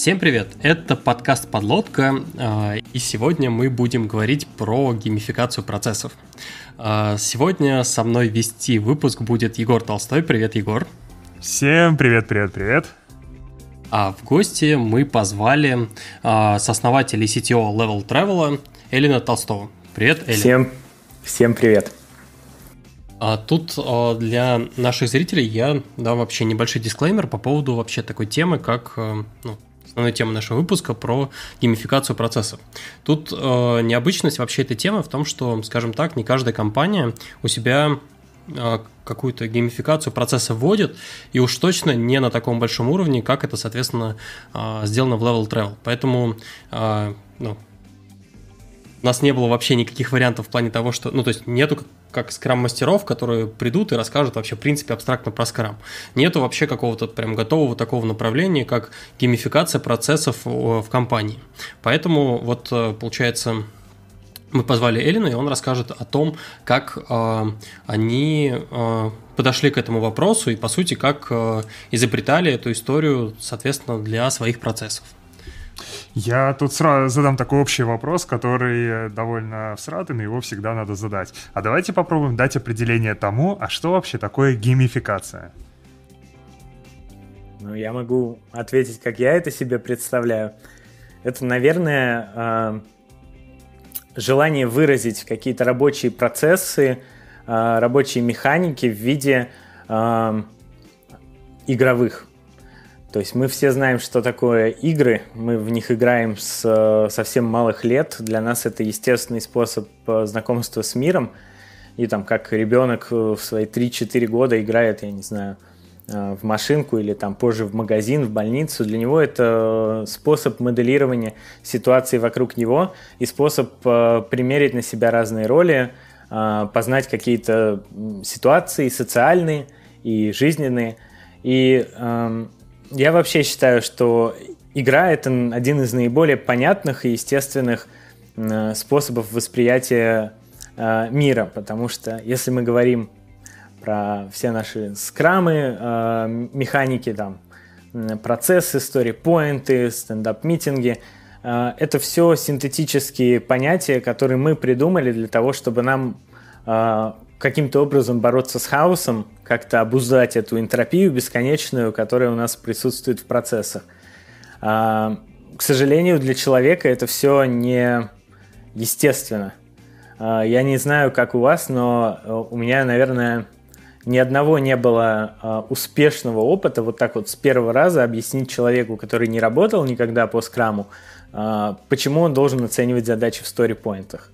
Всем привет! Это подкаст «Подлодка», а, и сегодня мы будем говорить про геймификацию процессов. А, сегодня со мной вести выпуск будет Егор Толстой. Привет, Егор! Всем привет, привет, привет! А в гости мы позвали а, сооснователя CTO Level Travel Элина Толстого. Привет, Элина! Всем, всем привет! Тут для наших зрителей я дам вообще небольшой дисклеймер по поводу вообще такой темы, как ну, основной темы нашего выпуска про геймификацию процессов. Тут э, необычность вообще этой темы в том, что, скажем так, не каждая компания у себя э, какую-то геймификацию процесса вводит, и уж точно не на таком большом уровне, как это, соответственно, э, сделано в Level Travel. Поэтому э, ну, у нас не было вообще никаких вариантов в плане того, что, ну, то есть нету как скрам-мастеров, которые придут и расскажут вообще, в принципе, абстрактно про скрам. Нету вообще какого-то прям готового такого направления, как геймификация процессов в компании. Поэтому вот, э, получается, мы позвали Элина, и он расскажет о том, как э, они э, подошли к этому вопросу и, по сути, как э, изобретали эту историю, соответственно, для своих процессов. Я тут сразу задам такой общий вопрос, который довольно всратый, но его всегда надо задать. А давайте попробуем дать определение тому, а что вообще такое геймификация? Ну, я могу ответить, как я это себе представляю. Это, наверное, э, желание выразить какие-то рабочие процессы, э, рабочие механики в виде э, игровых. То есть мы все знаем, что такое игры, мы в них играем с э, совсем малых лет. Для нас это естественный способ э, знакомства с миром. И там как ребенок э, в свои 3-4 года играет, я не знаю, в машинку или там позже в магазин, в больницу. Для него это способ моделирования ситуации вокруг него и способ примерить на себя разные роли, познать какие-то ситуации социальные и жизненные. И эм, я вообще считаю, что игра — это один из наиболее понятных и естественных э, способов восприятия э, мира, потому что если мы говорим про все наши скрамы, э, механики, там, процессы, стори-поинты, стендап-митинги, это все синтетические понятия, которые мы придумали для того, чтобы нам каким-то образом бороться с хаосом, как-то обуздать эту энтропию бесконечную, которая у нас присутствует в процессах. А, к сожалению, для человека это все не естественно. А, я не знаю, как у вас, но э, у меня, наверное, ни одного не было а, успешного опыта вот так вот с первого раза объяснить человеку, который не работал никогда по скраму, а, почему он должен оценивать задачи в стори-поинтах.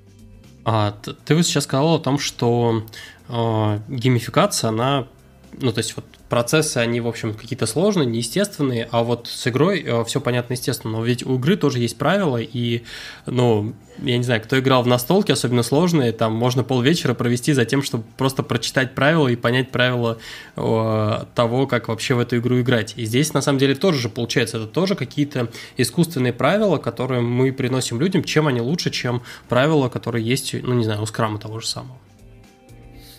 А, ты вот сейчас сказал о том, что э, геймификация, она, ну, то есть вот процессы, они, в общем, какие-то сложные, неестественные, а вот с игрой э, все понятно, естественно. Но ведь у игры тоже есть правила, и, ну, я не знаю, кто играл в настолки, особенно сложные, там можно полвечера провести за тем, чтобы просто прочитать правила и понять правила э, того, как вообще в эту игру играть. И здесь, на самом деле, тоже же получается, это тоже какие-то искусственные правила, которые мы приносим людям, чем они лучше, чем правила, которые есть, ну, не знаю, у скрама того же самого.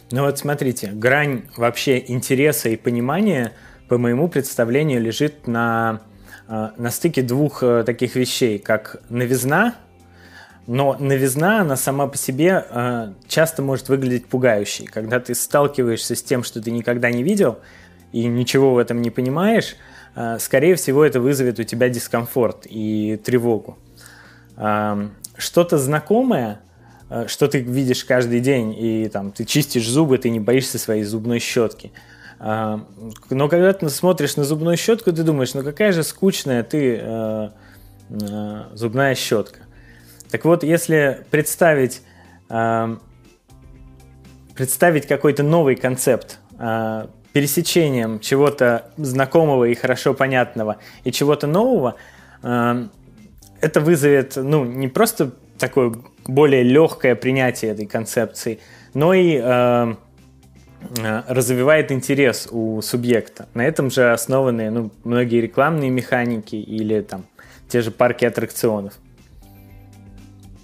Ну вот смотрите, грань вообще интереса и понимания, по моему представлению, лежит на, э, на стыке двух э, таких вещей, как новизна, но новизна, она сама по себе э, часто может выглядеть пугающей. Когда ты сталкиваешься с тем, что ты никогда не видел, и ничего в этом не понимаешь, скорее всего, это вызовет у тебя дискомфорт и тревогу. Что-то знакомое, что ты видишь каждый день, и там ты чистишь зубы, ты не боишься своей зубной щетки. А, но когда ты смотришь на зубную щетку, ты думаешь, ну какая же скучная ты э, э, зубная щетка. Так вот, если представить, представить какой-то новый концепт пересечением чего-то знакомого и хорошо понятного и чего-то нового, это вызовет, ну, не просто такое более легкое принятие этой концепции, но и э, э, развивает интерес у субъекта. На этом же основаны ну, многие рекламные механики или там те же парки аттракционов.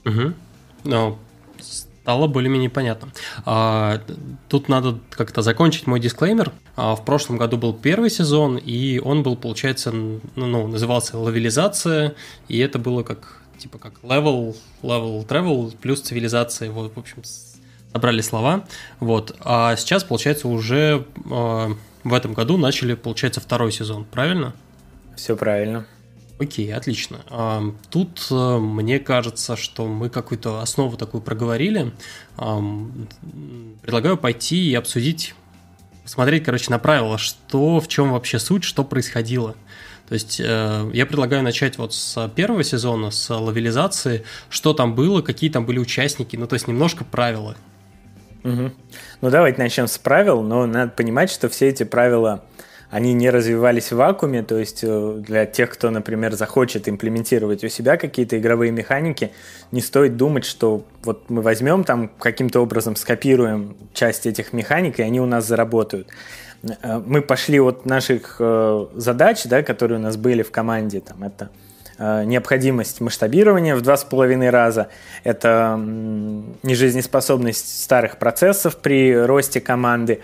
Угу. Ну, стало более-менее понятно. А, тут надо как-то закончить мой дисклеймер. А, в прошлом году был первый сезон, и он был, получается, ну, назывался левелизация, и это было как типа как level, level travel плюс цивилизация. Вот, в общем, собрали слова. Вот. А сейчас, получается, уже э, в этом году начали, получается, второй сезон, правильно? Все правильно. Окей, отлично. Тут э, мне кажется, что мы какую-то основу такую проговорили. Предлагаю пойти и обсудить, посмотреть, короче, на правила, что, в чем вообще суть, что происходило. То есть э, я предлагаю начать вот с первого сезона, с лавелизации, что там было, какие там были участники, ну то есть немножко правила. Угу. Ну давайте начнем с правил, но надо понимать, что все эти правила они не развивались в вакууме, то есть э, для тех, кто, например, захочет имплементировать у себя какие-то игровые механики, не стоит думать, что вот мы возьмем там каким-то образом скопируем часть этих механик, и они у нас заработают. Э, мы пошли от наших э, задач, да, которые у нас были в команде, там это необходимость масштабирования в два с половиной раза, это нежизнеспособность старых процессов при росте команды,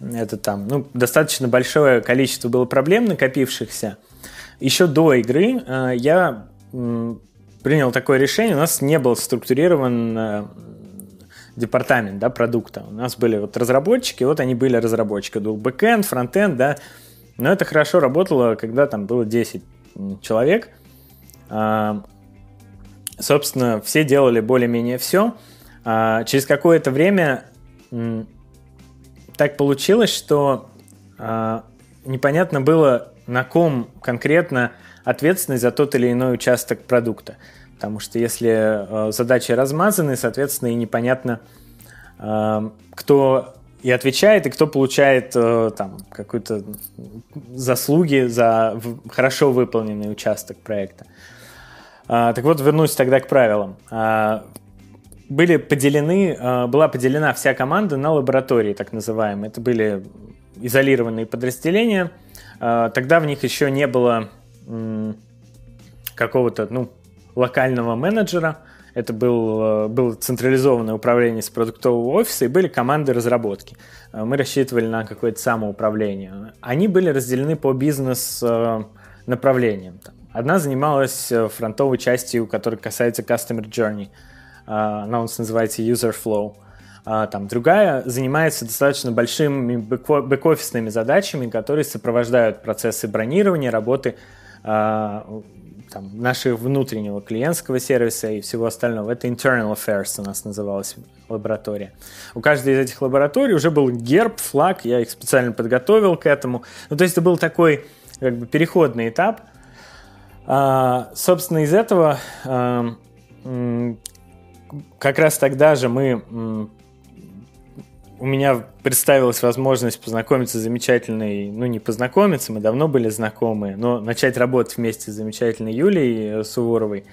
это там, ну, достаточно большое количество было проблем накопившихся. Еще до игры э, я э, принял такое решение. У нас не был структурирован э, департамент да, продукта. У нас были вот разработчики, вот они были разработчики. Был бэкэнд, фронтенд, да. Но это хорошо работало, когда там было 10 человек. Э, собственно, все делали более-менее все. Э, через какое-то время так получилось, что э, непонятно было, на ком конкретно ответственность за тот или иной участок продукта. Потому что если э, задачи размазаны, соответственно, и непонятно, э, кто и отвечает, и кто получает э, там какую-то заслуги за хорошо выполненный участок проекта. Э, так вот, вернусь тогда к правилам. Э, были поделены, была поделена вся команда на лаборатории, так называемые. Это были изолированные подразделения. Э, тогда в них еще не было какого-то ну, локального менеджера. Это был, э, было централизованное управление с продуктового офиса и были команды разработки. Мы рассчитывали на какое-то самоуправление. Они были разделены по бизнес-направлениям. Одна занималась фронтовой частью, которая касается Customer Journey – она у нас называется User Flow. А, там другая занимается достаточно большими бэк-офисными задачами, которые сопровождают процессы бронирования, работы там, нашего внутреннего клиентского сервиса и всего остального. Это Internal Affairs у нас называлась лаборатория. У каждой из этих лабораторий уже был герб, флаг, я их специально подготовил к этому. Ну, то есть это был такой как бы переходный этап. А, собственно, из этого а, как раз тогда же мы у меня представилась возможность познакомиться с замечательной, ну не познакомиться, мы давно были знакомы, но начать работать вместе с замечательной Юлией э, Суворовой.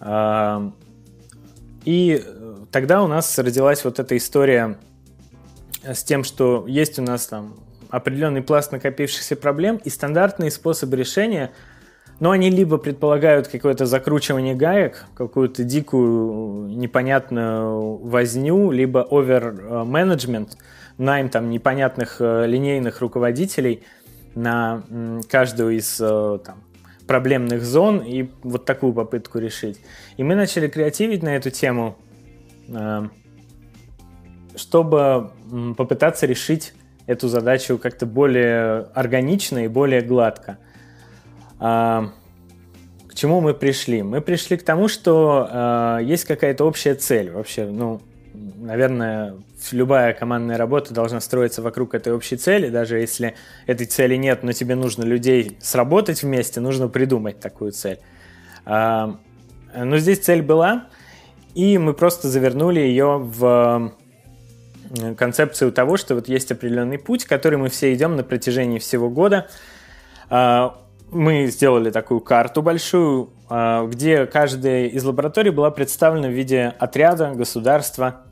А, и тогда у нас родилась вот эта история с тем, что есть у нас там определенный пласт накопившихся проблем и стандартные способы решения – но они либо предполагают какое-то закручивание гаек, какую-то дикую непонятную возню, либо овер-менеджмент, найм там непонятных э, линейных руководителей на каждую из э, там, проблемных зон и вот такую попытку решить. И мы начали креативить на эту тему, э, чтобы попытаться решить эту задачу как-то более органично и более гладко. А, к чему мы пришли? Мы пришли к тому, что а, есть какая-то общая цель. Вообще, ну, наверное, любая командная работа должна строиться вокруг этой общей цели. Даже если этой цели нет, но тебе нужно людей сработать вместе, нужно придумать такую цель. А, но здесь цель была, и мы просто завернули ее в концепцию того, что вот есть определенный путь, который мы все идем на протяжении всего года мы сделали такую карту большую, а, где каждая из лабораторий была представлена в виде отряда, государства,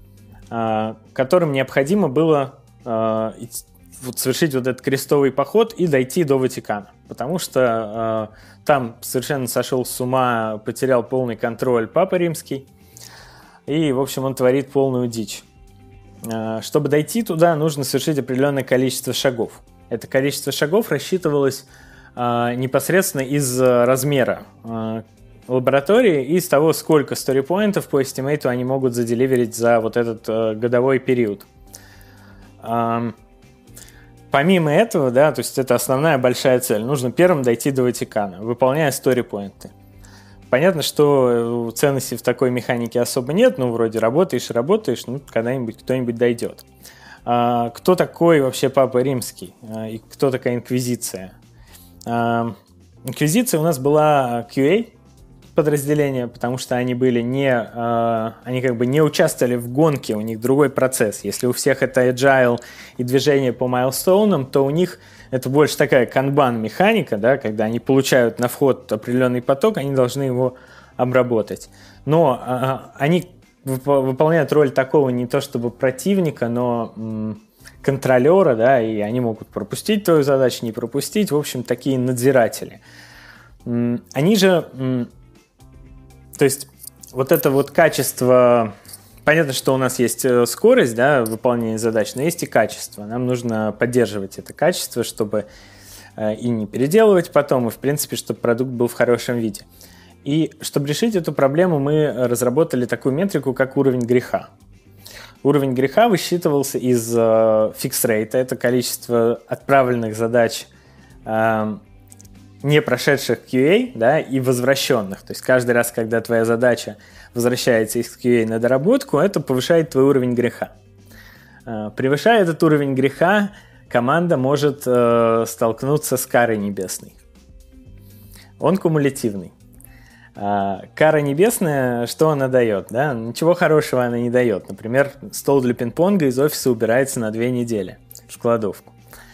а, которым необходимо было а, совершить вот этот крестовый поход и дойти до Ватикана. Потому что там совершенно сошел с ума, потерял полный контроль Папа Римский. и, в общем, он творит полную дичь. Чтобы дойти туда, нужно совершить определенное количество шагов. Это количество шагов рассчитывалось непосредственно из размера а, лаборатории и из того, сколько сторипоинтов по эстимейту они могут заделиверить за вот этот годовой период. Помимо этого, да, то есть это основная большая цель. Нужно первым дойти до Ватикана, выполняя сторипоинты. Понятно, что ценности в такой механике особо нет, ну, вроде работаешь, работаешь, ну, когда-нибудь кто-нибудь дойдет. А, кто такой вообще Папа Римский? А, и кто такая Инквизиция? А, инквизиция у нас была QA, подразделения, потому что они были не, э, они как бы не участвовали в гонке, у них другой процесс. Если у всех это agile и движение по майлстоунам, то у них это больше такая канбан механика, да, когда они получают на вход определенный поток, они должны его обработать. Но э, они выполняют роль такого не то чтобы противника, но контролера, да, и они могут пропустить твою задачу, не пропустить, в общем, такие надзиратели. Они же то есть вот это вот качество... Понятно, что у нас есть э, скорость да, выполнения задач, но есть и качество. Нам нужно поддерживать это качество, чтобы э, и не переделывать потом, и, в принципе, чтобы продукт был в хорошем виде. И чтобы решить эту проблему, мы разработали такую метрику, как уровень греха. Уровень греха высчитывался из э, фикс-рейта, это количество отправленных задач э, не прошедших QA да, и возвращенных. То есть каждый раз, когда твоя задача возвращается из QA на доработку, это повышает твой уровень греха. А, превышая этот уровень греха, команда может э, столкнуться с карой небесной. Он кумулятивный. А, кара небесная, что она дает? Да? Ничего хорошего она не дает. Например, стол для пинг-понга из офиса убирается на две недели в кладовку.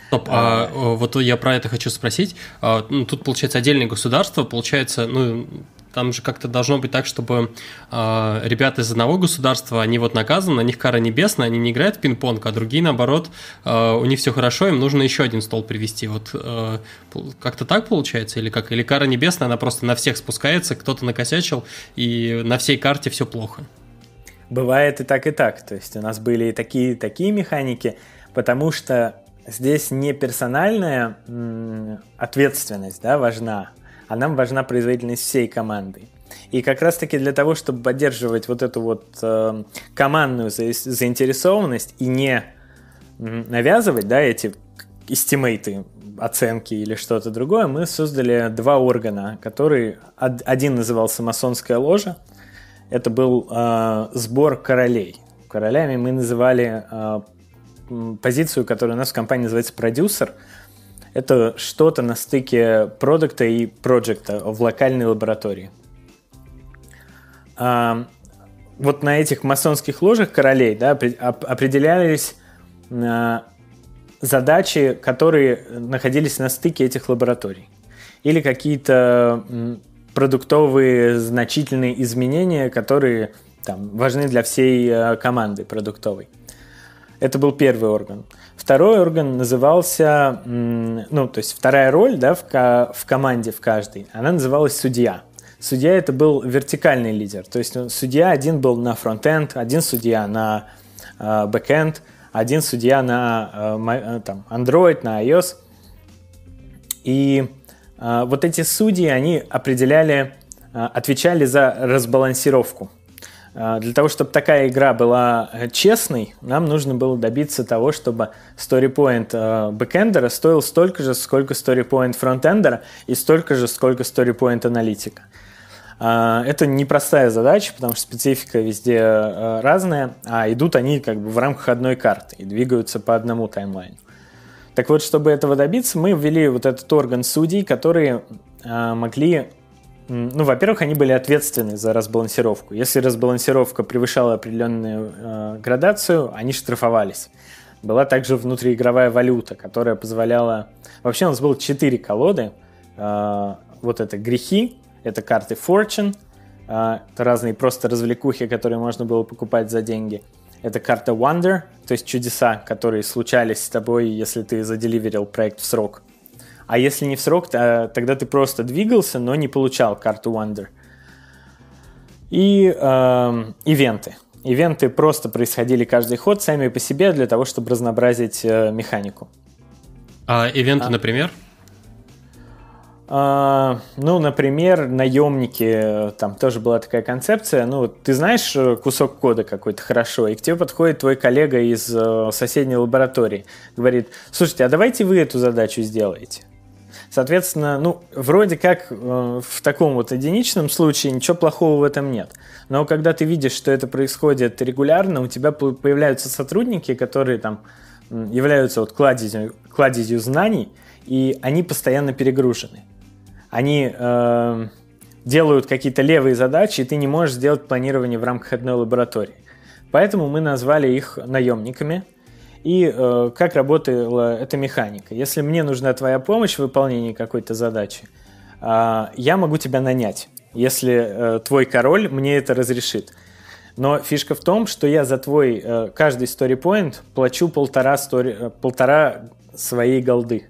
Стоп, а, а вот я про это хочу спросить. А, ну, тут, получается, отдельное государство, получается, ну, там же как-то должно быть так, чтобы э, ребята из одного государства, они вот наказаны, на них кара небесная, они не играют в пинг-понг, а другие, наоборот, э, у них все хорошо, им нужно еще один стол привести. Вот э, как-то так получается? Или как? Или кара небесная, она просто на всех спускается, кто-то накосячил, и на всей карте все плохо? Бывает и так, и так. То есть у нас были и такие, такие механики, потому что здесь не персональная ответственность да, важна, а нам важна производительность всей команды. И как раз-таки для того, чтобы поддерживать вот эту вот э, командную за, заинтересованность и не навязывать да, эти эстимейты, оценки или что-то другое, мы создали два органа, которые один назывался масонская ложа, это был э, сбор королей. Королями мы называли э, позицию, которая у нас в компании называется продюсер. Это что-то на стыке продукта и проекта в локальной лаборатории. А, вот на этих масонских ложах королей да, определялись а, задачи, которые находились на стыке этих лабораторий. Или какие-то продуктовые значительные изменения, которые там, важны для всей а, команды продуктовой. Это был первый орган. Второй орган назывался, ну, то есть вторая роль, да, в, в команде в каждой, она называлась судья. Судья это был вертикальный лидер, то есть судья один был на фронтенд, один судья на э, бэкенд, один судья на э, там, Android, на iOS. И э, вот эти судьи, они определяли, э, отвечали за разбалансировку для того, чтобы такая игра была э, честной, нам нужно было добиться того, чтобы storypoint э, бэкэндера стоил столько же, сколько storypoint фронтендера и столько же, сколько storypoint аналитика. А, это непростая задача, потому что специфика везде э, разная, а идут они как бы в рамках одной карты и двигаются по одному таймлайну. Так вот, чтобы этого добиться, мы ввели вот этот орган судей, которые могли ну, во-первых, они были ответственны за разбалансировку. Если разбалансировка превышала определенную э, градацию, они штрафовались. Была также внутриигровая валюта, которая позволяла... Вообще у нас было четыре колоды. Э, вот это грехи, это карты Fortune, э, это разные просто развлекухи, которые можно было покупать за деньги. Это карта Wonder, то есть чудеса, которые случались с тобой, если ты заделиверил проект в срок. А если не в срок, то, тогда ты просто двигался, но не получал карту Wonder. и э, ивенты. Ивенты просто происходили каждый ход сами по себе для того, чтобы разнообразить э, механику. А ивенты, а, например? А, ну, например, наемники, там тоже была такая концепция. Ну, ты знаешь э, кусок кода какой-то хорошо, и к тебе подходит твой коллега из э, соседней лаборатории, говорит, слушайте, а давайте вы эту задачу сделаете. Соответственно, ну, вроде как э, в таком вот единичном случае ничего плохого в этом нет. Но когда ты видишь, что это происходит регулярно, у тебя появляются сотрудники, которые там являются вот кладезью, кладезью знаний, и они постоянно перегружены. Они э, делают какие-то левые задачи, и ты не можешь сделать планирование в рамках одной лаборатории. Поэтому мы назвали их наемниками – и э, как работала эта механика. Если мне нужна твоя помощь в выполнении какой-то задачи, э, я могу тебя нанять, если э, твой король мне это разрешит. Но фишка в том, что я за твой э, каждый story плачу полтора, story, э, полтора своей голды.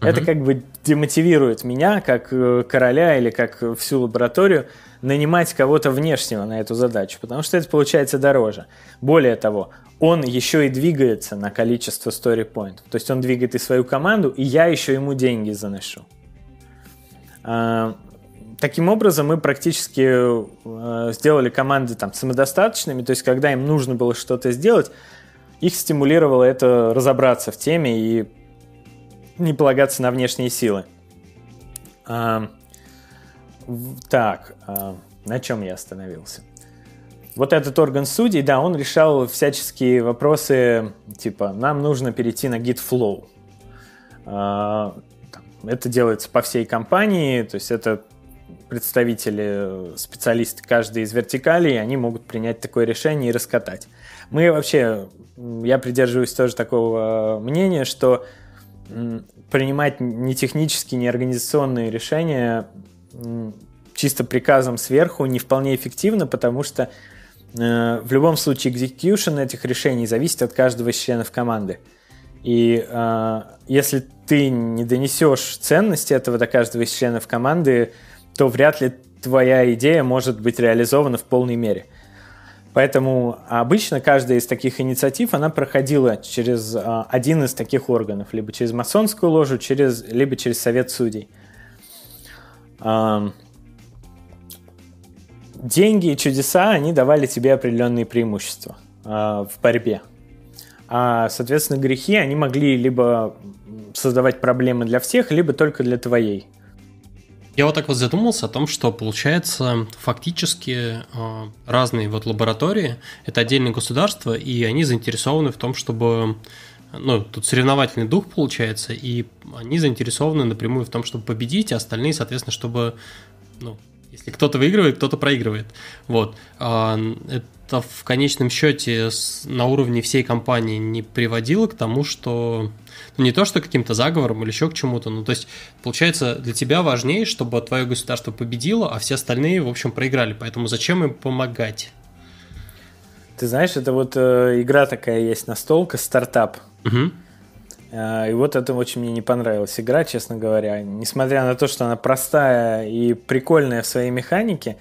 Uh-huh. Это как бы демотивирует меня, как э, короля или как всю лабораторию, нанимать кого-то внешнего на эту задачу, потому что это получается дороже. Более того, он еще и двигается на количество story point. То есть он двигает и свою команду, и я еще ему деньги заношу. А, таким образом, мы практически э, сделали команды там самодостаточными, то есть когда им нужно было что-то сделать, их стимулировало это разобраться в теме и не полагаться на внешние силы. А, так, а, на чем я остановился? вот этот орган судей, да, он решал всяческие вопросы, типа, нам нужно перейти на GitFlow. А, это делается по всей компании, то есть это представители, специалисты каждой из вертикалей, они могут принять такое решение и раскатать. Мы вообще, я придерживаюсь тоже такого мнения, что принимать не технические, не организационные решения чисто приказом сверху не вполне эффективно, потому что Э, в любом случае execution этих решений зависит от каждого из членов команды. И э, если ты не донесешь ценности этого до каждого из членов команды, то вряд ли твоя идея может быть реализована в полной мере. Поэтому обычно каждая из таких инициатив, она проходила через э, один из таких органов, либо через масонскую ложу, через, либо через совет судей. Э, деньги и чудеса, они давали тебе определенные преимущества э, в борьбе. А, соответственно, грехи, они могли либо создавать проблемы для всех, либо только для твоей. Я вот так вот задумался о том, что получается фактически э, разные вот лаборатории, это отдельные государства, и они заинтересованы в том, чтобы ну, тут соревновательный дух получается, и они заинтересованы напрямую в том, чтобы победить, а остальные, соответственно, чтобы ну, если кто-то выигрывает, кто-то проигрывает. Вот. А, это в конечном счете на уровне всей компании не приводило к тому, что ну, не то, что каким-то заговором или еще к чему-то, ну, то есть, получается, для тебя важнее, чтобы твое государство победило, а все остальные, в общем, проиграли. Поэтому зачем им помогать? Ты знаешь, это вот э, игра такая есть настолка, стартап. Угу. И вот это очень мне не понравилась игра, честно говоря. Несмотря на то, что она простая и прикольная в своей механике,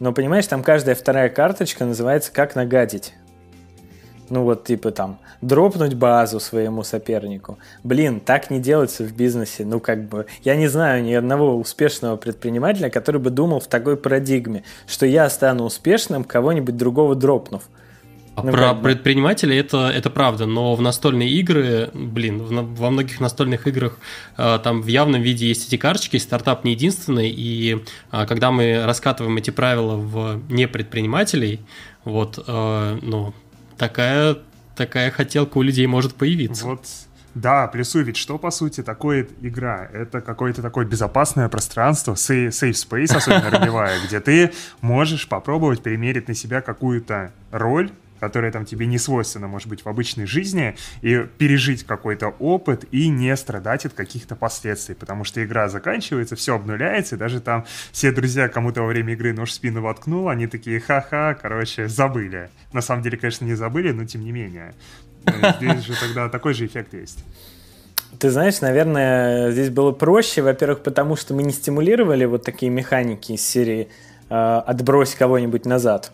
но, понимаешь, там каждая вторая карточка называется «Как нагадить». Ну вот, типа там, дропнуть базу своему сопернику. Блин, так не делается в бизнесе. Ну как бы, я не знаю ни одного успешного предпринимателя, который бы думал в такой парадигме, что я стану успешным, кого-нибудь другого дропнув. А ну, про предпринимателей это, это правда, но в настольные игры, блин, в, во многих настольных играх э, там в явном виде есть эти карточки, стартап не единственный, и э, когда мы раскатываем эти правила в непредпринимателей, вот, э, ну, такая, такая хотелка у людей может появиться. Вот да, плюсу ведь что, по сути, такое игра? Это какое-то такое безопасное пространство, safe space, особенно ролевая, где ты можешь попробовать примерить на себя какую-то роль, которая там тебе не свойственна, может быть, в обычной жизни, и пережить какой-то опыт и не страдать от каких-то последствий, потому что игра заканчивается, все обнуляется, и даже там все друзья кому-то во время игры нож в спину воткнул, они такие, ха-ха, короче, забыли. На самом деле, конечно, не забыли, но тем не менее. Здесь же тогда такой же эффект есть. Ты знаешь, наверное, здесь было проще, во-первых, потому что мы не стимулировали вот такие механики из серии э, отбрось кого-нибудь назад.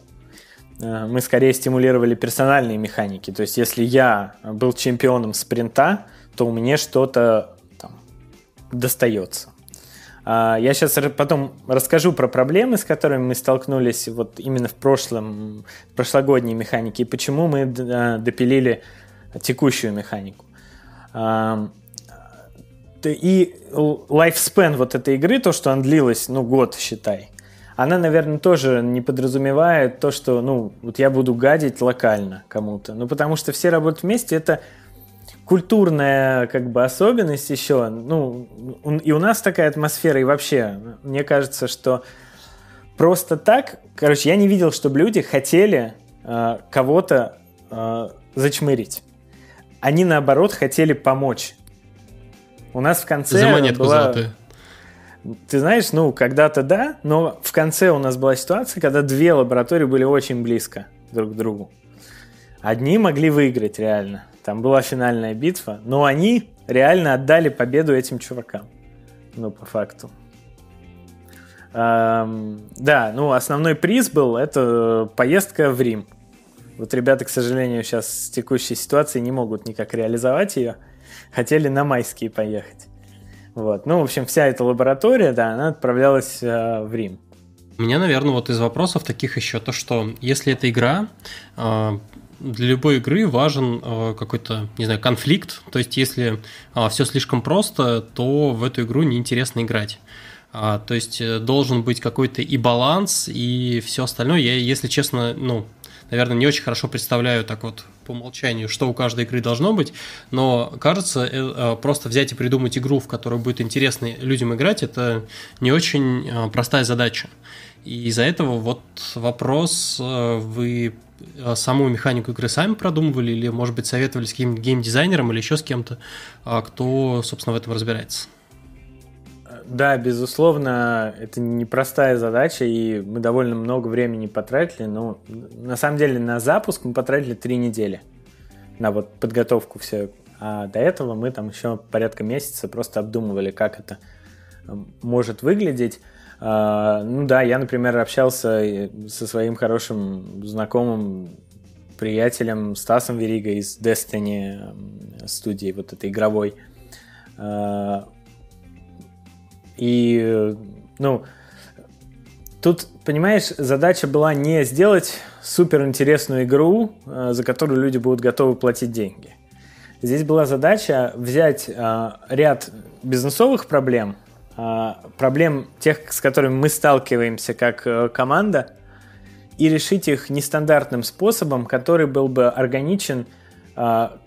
Э, мы скорее стимулировали персональные механики. То есть, если я был чемпионом спринта, то мне что-то достается. А, я сейчас потом расскажу про проблемы, с которыми мы столкнулись вот именно в прошлом, прошлогодней механике, и почему мы допилили текущую механику. И lifespan вот этой игры, то, что она длилась, ну, год, считай, она, наверное, тоже не подразумевает то, что, ну, вот я буду гадить локально кому-то. Ну, потому что все работают вместе, это культурная, как бы, особенность еще. Ну, и у нас такая атмосфера, и вообще, мне кажется, что просто так, короче, я не видел, чтобы люди хотели э, кого-то э, зачмырить. Они, наоборот, хотели помочь. У нас в конце За монетку была... золотую. Ты знаешь, ну, когда-то да, но в конце у нас была ситуация, когда две лаборатории были очень близко друг к другу. Одни могли выиграть реально. Там была финальная битва, но они реально отдали победу этим чувакам. Ну, по факту. Эм, да, ну, основной приз был это поездка в Рим. Вот ребята, к сожалению, сейчас с текущей ситуацией не могут никак реализовать ее. Хотели на майские поехать. Вот. Ну, в общем, вся эта лаборатория, да, она отправлялась э, в Рим. У меня, наверное, вот из вопросов таких еще то, что если это игра, э, для любой игры важен э, какой-то, не знаю, конфликт. То есть, если э, все слишком просто, то в эту игру неинтересно играть. А, то есть э, должен быть какой-то и баланс, и все остальное. Я, если честно, ну, наверное, не очень хорошо представляю так вот по умолчанию, что у каждой игры должно быть, но кажется, э, э, просто взять и придумать игру, в которую будет интересно людям играть, это не очень э, простая задача. И из-за этого вот вопрос, вы саму механику игры сами продумывали или, может быть, советовали с каким-то геймдизайнером или еще с кем-то, кто, собственно, в этом разбирается? Да, безусловно, это непростая задача, и мы довольно много времени потратили, но на самом деле на запуск мы потратили три недели на вот подготовку все. А до этого мы там еще порядка месяца просто обдумывали, как это эм, может выглядеть. А, ну да, я, например, общался со своим хорошим знакомым приятелем Стасом Верига из Destiny эм, студии, вот этой игровой. И, ну, тут, понимаешь, задача была не сделать супер интересную игру, э, за которую люди будут готовы платить деньги. Здесь была задача взять э, ряд бизнесовых проблем, э, проблем тех, с которыми мы сталкиваемся как команда, и решить их нестандартным способом, который был бы органичен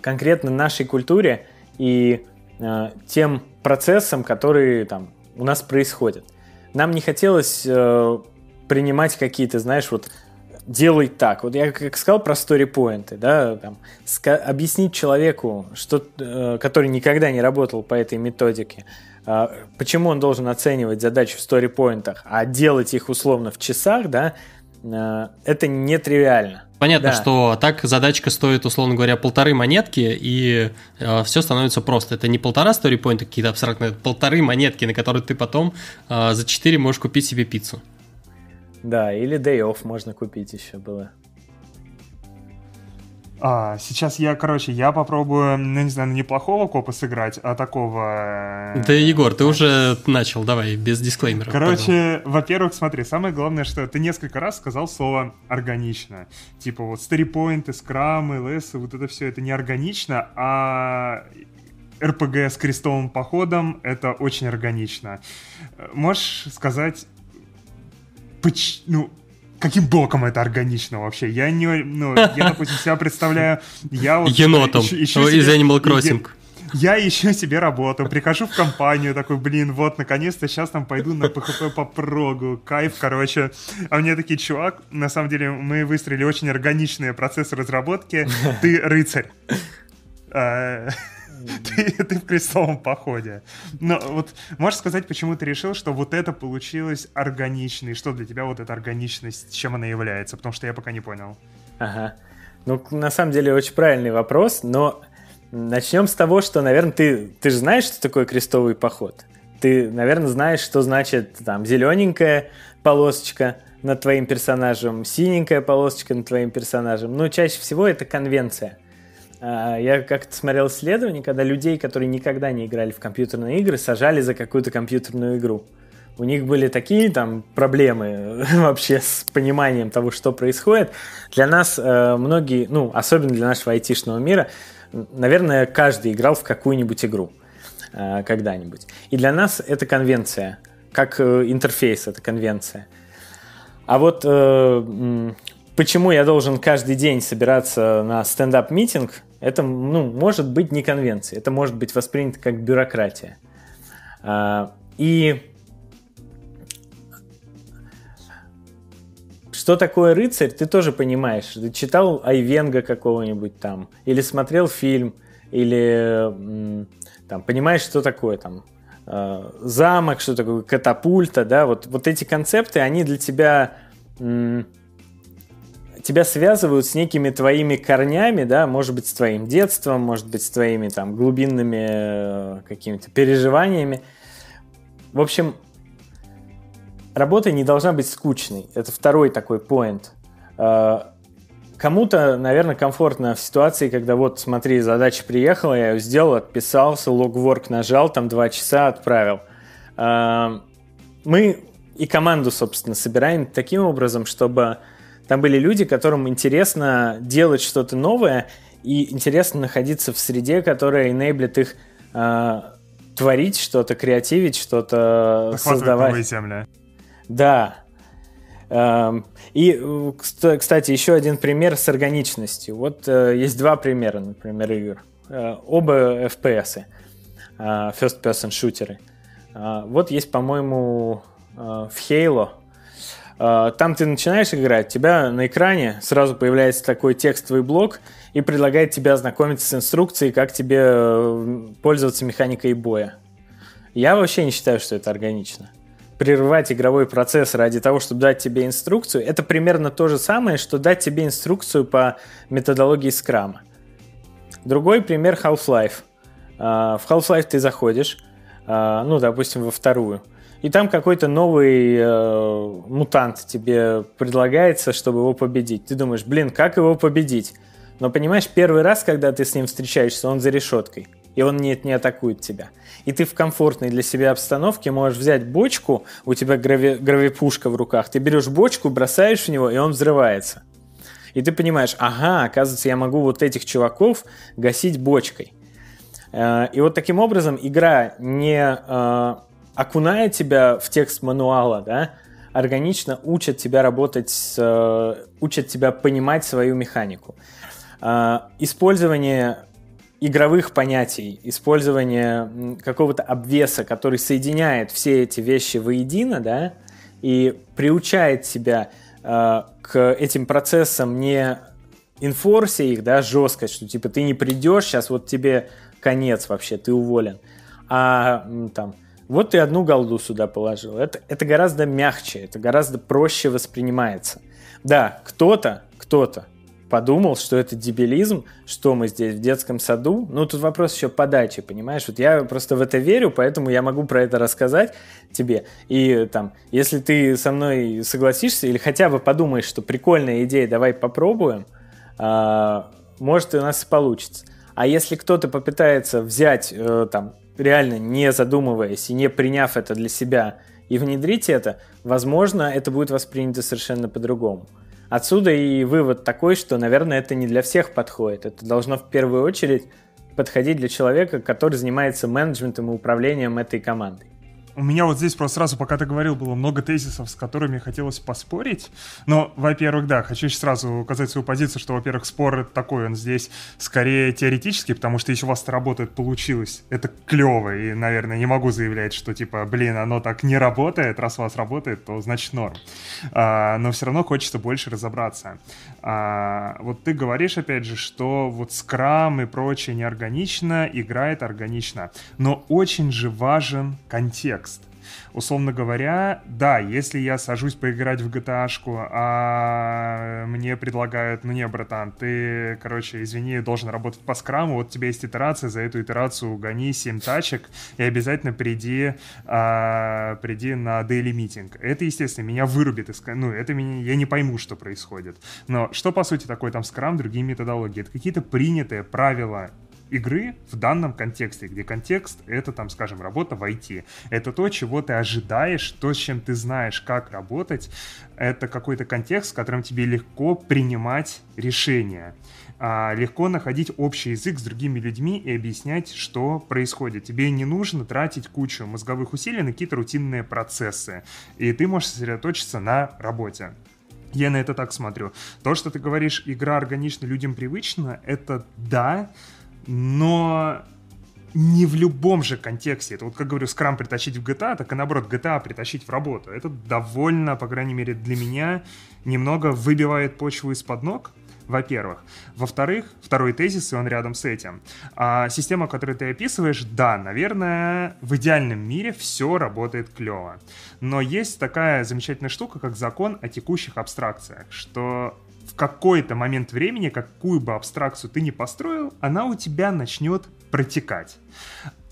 конкретно нашей культуре и тем процессам, которые там у нас происходит. Нам не хотелось э, принимать какие-то, знаешь, вот делай так. Вот я как сказал про сторипоинты, да, там, объяснить человеку, что, э, который никогда не работал по этой методике, э, почему он должен оценивать задачи в сторипоинтах, а делать их условно в часах, да, э, это нетривиально. Понятно, да. что так задачка стоит, условно говоря, полторы монетки, и э, все становится просто. Это не полтора сторипоинта какие-то абстрактные, это полторы монетки, на которые ты потом э, за четыре можешь купить себе пиццу. Да, или day off можно купить еще было. А, сейчас я, короче, я попробую, ну, не знаю, неплохого копа сыграть, а такого... Э, да, Егор, ты уже начал, давай, без дисклеймера. Короче, во-первых, смотри, самое главное, что ты несколько раз сказал слово «органично». Типа вот старипоинты, скрамы, лесы, вот это все, это не органично, а РПГ с крестовым походом — это очень органично. Можешь сказать, поч... ну, каким боком это органично вообще? Я не, ну, я, допустим, себя представляю, я вот... Енотом ищу, ищу из Animal Crossing. Я ищу себе работу, прихожу в компанию, такой, блин, вот, наконец-то сейчас там пойду на PHP по прогу, кайф, короче. А мне такие, чувак, на самом деле мы выстроили очень органичные процессы разработки, ты рыцарь. Ты, ты в крестовом походе. Но вот можешь сказать, почему ты решил, что вот это получилось органично, и что для тебя вот эта органичность, чем она является? Потому что я пока не понял. Ага. Ну, на самом деле, очень правильный вопрос, но начнем с того, что, наверное, ты, ты же знаешь, что такое крестовый поход. Ты, наверное, знаешь, что значит там зелененькое полосочка над твоим персонажем, синенькая полосочка над твоим персонажем. Но чаще всего это конвенция. А, я как-то смотрел исследование, когда людей, которые никогда не играли в компьютерные игры, сажали за какую-то компьютерную игру. У них были такие там проблемы вообще с пониманием того, что происходит. Для нас э, многие, ну, особенно для нашего айтишного мира, наверное, каждый играл в какую-нибудь игру э, когда-нибудь. И для нас это конвенция, как э, интерфейс, это конвенция. А вот э, почему я должен каждый день собираться на стендап-митинг, это ну, может быть не конвенция, это может быть воспринято как бюрократия. А, и что такое рыцарь, ты тоже понимаешь. Ты читал Айвенга какого-нибудь там, или смотрел фильм, или там, понимаешь, что такое там а, замок, что такое катапульта, да, вот, вот эти концепты, они для тебя тебя связывают с некими твоими корнями, да, может быть, с твоим детством, может быть, с твоими там глубинными э, какими-то переживаниями. В общем, работа не должна быть скучной. Это второй такой поинт. Э, кому-то, наверное, комфортно в ситуации, когда вот, смотри, задача приехала, я ее сделал, отписался, логворк нажал, там два часа отправил. Э, мы и команду, собственно, собираем таким образом, чтобы там были люди, которым интересно делать что-то новое и интересно находиться в среде, которая enable их э, творить что-то, креативить что-то, создавать. новые земли. Да. Эм, и, кстати, еще один пример с органичностью. Вот э, есть два примера, например, игр. Э, оба FPS, э, first person шутеры. Вот есть, по-моему, в Halo там ты начинаешь играть, тебя на экране сразу появляется такой текстовый блок и предлагает тебе ознакомиться с инструкцией, как тебе э, пользоваться механикой боя. Я вообще не считаю, что это органично. Прерывать игровой процесс ради того, чтобы дать тебе инструкцию, это примерно то же самое, что дать тебе инструкцию по методологии скрама. Другой пример Half-Life. А, в Half-Life ты заходишь, а, ну, допустим, во вторую – и там какой-то новый э, мутант тебе предлагается, чтобы его победить. Ты думаешь, блин, как его победить? Но понимаешь, первый раз, когда ты с ним встречаешься, он за решеткой, и он не, не атакует тебя. И ты в комфортной для себя обстановке можешь взять бочку, у тебя грави, гравипушка в руках, ты берешь бочку, бросаешь в него, и он взрывается. И ты понимаешь, ага, оказывается, я могу вот этих чуваков гасить бочкой. Э, и вот таким образом игра не э, окуная тебя в текст мануала, да, органично учат тебя работать, с, э, учат тебя понимать свою механику. Э, использование игровых понятий, использование какого-то обвеса, который соединяет все эти вещи воедино, да, и приучает тебя э, к этим процессам не инфорсе их, да, жестко, что типа ты не придешь, сейчас вот тебе конец вообще, ты уволен, а там вот ты одну голду сюда положил. Это, это гораздо мягче, это гораздо проще воспринимается. Да, кто-то, кто-то подумал, что это дебилизм, что мы здесь в детском саду. Ну, тут вопрос еще подачи, понимаешь? Вот я просто в это верю, поэтому я могу про это рассказать тебе. И там, если ты со мной согласишься или хотя бы подумаешь, что прикольная идея, давай попробуем, а, может, и у нас и получится. А если кто-то попытается взять э, там реально не задумываясь и не приняв это для себя и внедрить это, возможно, это будет воспринято совершенно по-другому. Отсюда и вывод такой, что, наверное, это не для всех подходит. Это должно в первую очередь подходить для человека, который занимается менеджментом и управлением этой командой. У меня вот здесь просто сразу, пока ты говорил, было много тезисов, с которыми хотелось поспорить. Но, во-первых, да, хочу сразу указать свою позицию, что, во-первых, спор такой, он здесь скорее теоретический, потому что если у вас это работает, получилось, это клево, и, наверное, не могу заявлять, что, типа, блин, оно так не работает, раз у вас работает, то значит норм. А, но все равно хочется больше разобраться. А, вот ты говоришь, опять же, что вот скрам и прочее неорганично, играет органично, но очень же важен контекст условно говоря, да, если я сажусь поиграть в GTA, а мне предлагают, ну не, братан, ты, короче, извини, должен работать по скраму, вот у тебя есть итерация, за эту итерацию гони 7 тачек и обязательно приди, а, приди на daily meeting. Это, естественно, меня вырубит, из, ну, это меня, я не пойму, что происходит. Но что, по сути, такое там скрам, другие методологии? Это какие-то принятые правила игры в данном контексте, где контекст — это, там, скажем, работа в IT. Это то, чего ты ожидаешь, то, с чем ты знаешь, как работать. Это какой-то контекст, в котором тебе легко принимать решения. А, легко находить общий язык с другими людьми и объяснять, что происходит. Тебе не нужно тратить кучу мозговых усилий на какие-то рутинные процессы. И ты можешь сосредоточиться на работе. Я на это так смотрю. То, что ты говоришь, игра органично людям привычна, это да, но не в любом же контексте. Это вот, как говорю, скрам притащить в GTA, так и наоборот, GTA притащить в работу. Это довольно, по крайней мере, для меня немного выбивает почву из-под ног, во-первых. Во-вторых, второй тезис, и он рядом с этим. А, система, которую ты описываешь, да, наверное, в идеальном мире все работает клево. Но есть такая замечательная штука, как закон о текущих абстракциях, что в какой-то момент времени, какую бы абстракцию ты ни построил, она у тебя начнет протекать.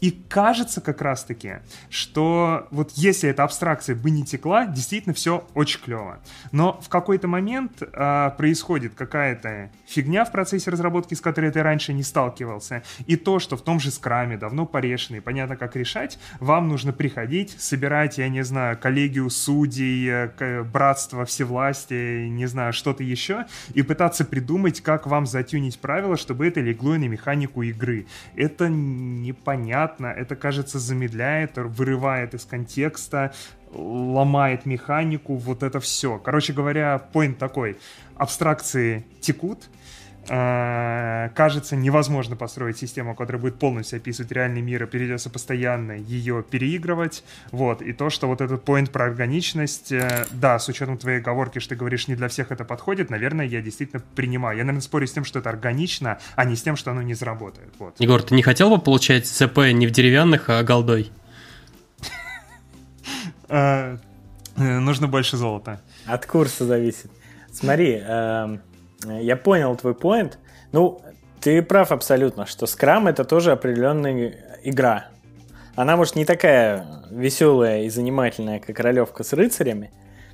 И кажется как раз-таки, что вот если эта абстракция бы не текла, действительно все очень клево. Но в какой-то момент э, происходит какая-то фигня в процессе разработки, с которой ты раньше не сталкивался. И то, что в том же скраме давно порешено и понятно, как решать, вам нужно приходить, собирать, я не знаю, коллегию судей, э, братство всевластия, не знаю, что-то еще, и пытаться придумать, как вам затюнить правила, чтобы это легло на механику игры. Это непонятно непонятно, это, кажется, замедляет, вырывает из контекста, ломает механику, вот это все. Короче говоря, поинт такой. Абстракции текут, кажется, невозможно построить систему, которая будет полностью описывать реальный мир, и придется постоянно ее переигрывать. Вот. И то, что вот этот поинт про органичность, э, да, с учетом твоей оговорки, что ты говоришь, не для всех это подходит, наверное, я действительно принимаю. Я, наверное, спорю с тем, что это органично, а не с тем, что оно не заработает. Вот. Егор, ты не хотел бы получать ЦП не в деревянных, а голдой? Э, нужно больше золота. От курса зависит. Смотри, эм, я понял твой поинт. Ну, ты прав абсолютно, что Scrum это тоже определенная игра. Она, может, не такая веселая и занимательная, как ролевка с рыцарями,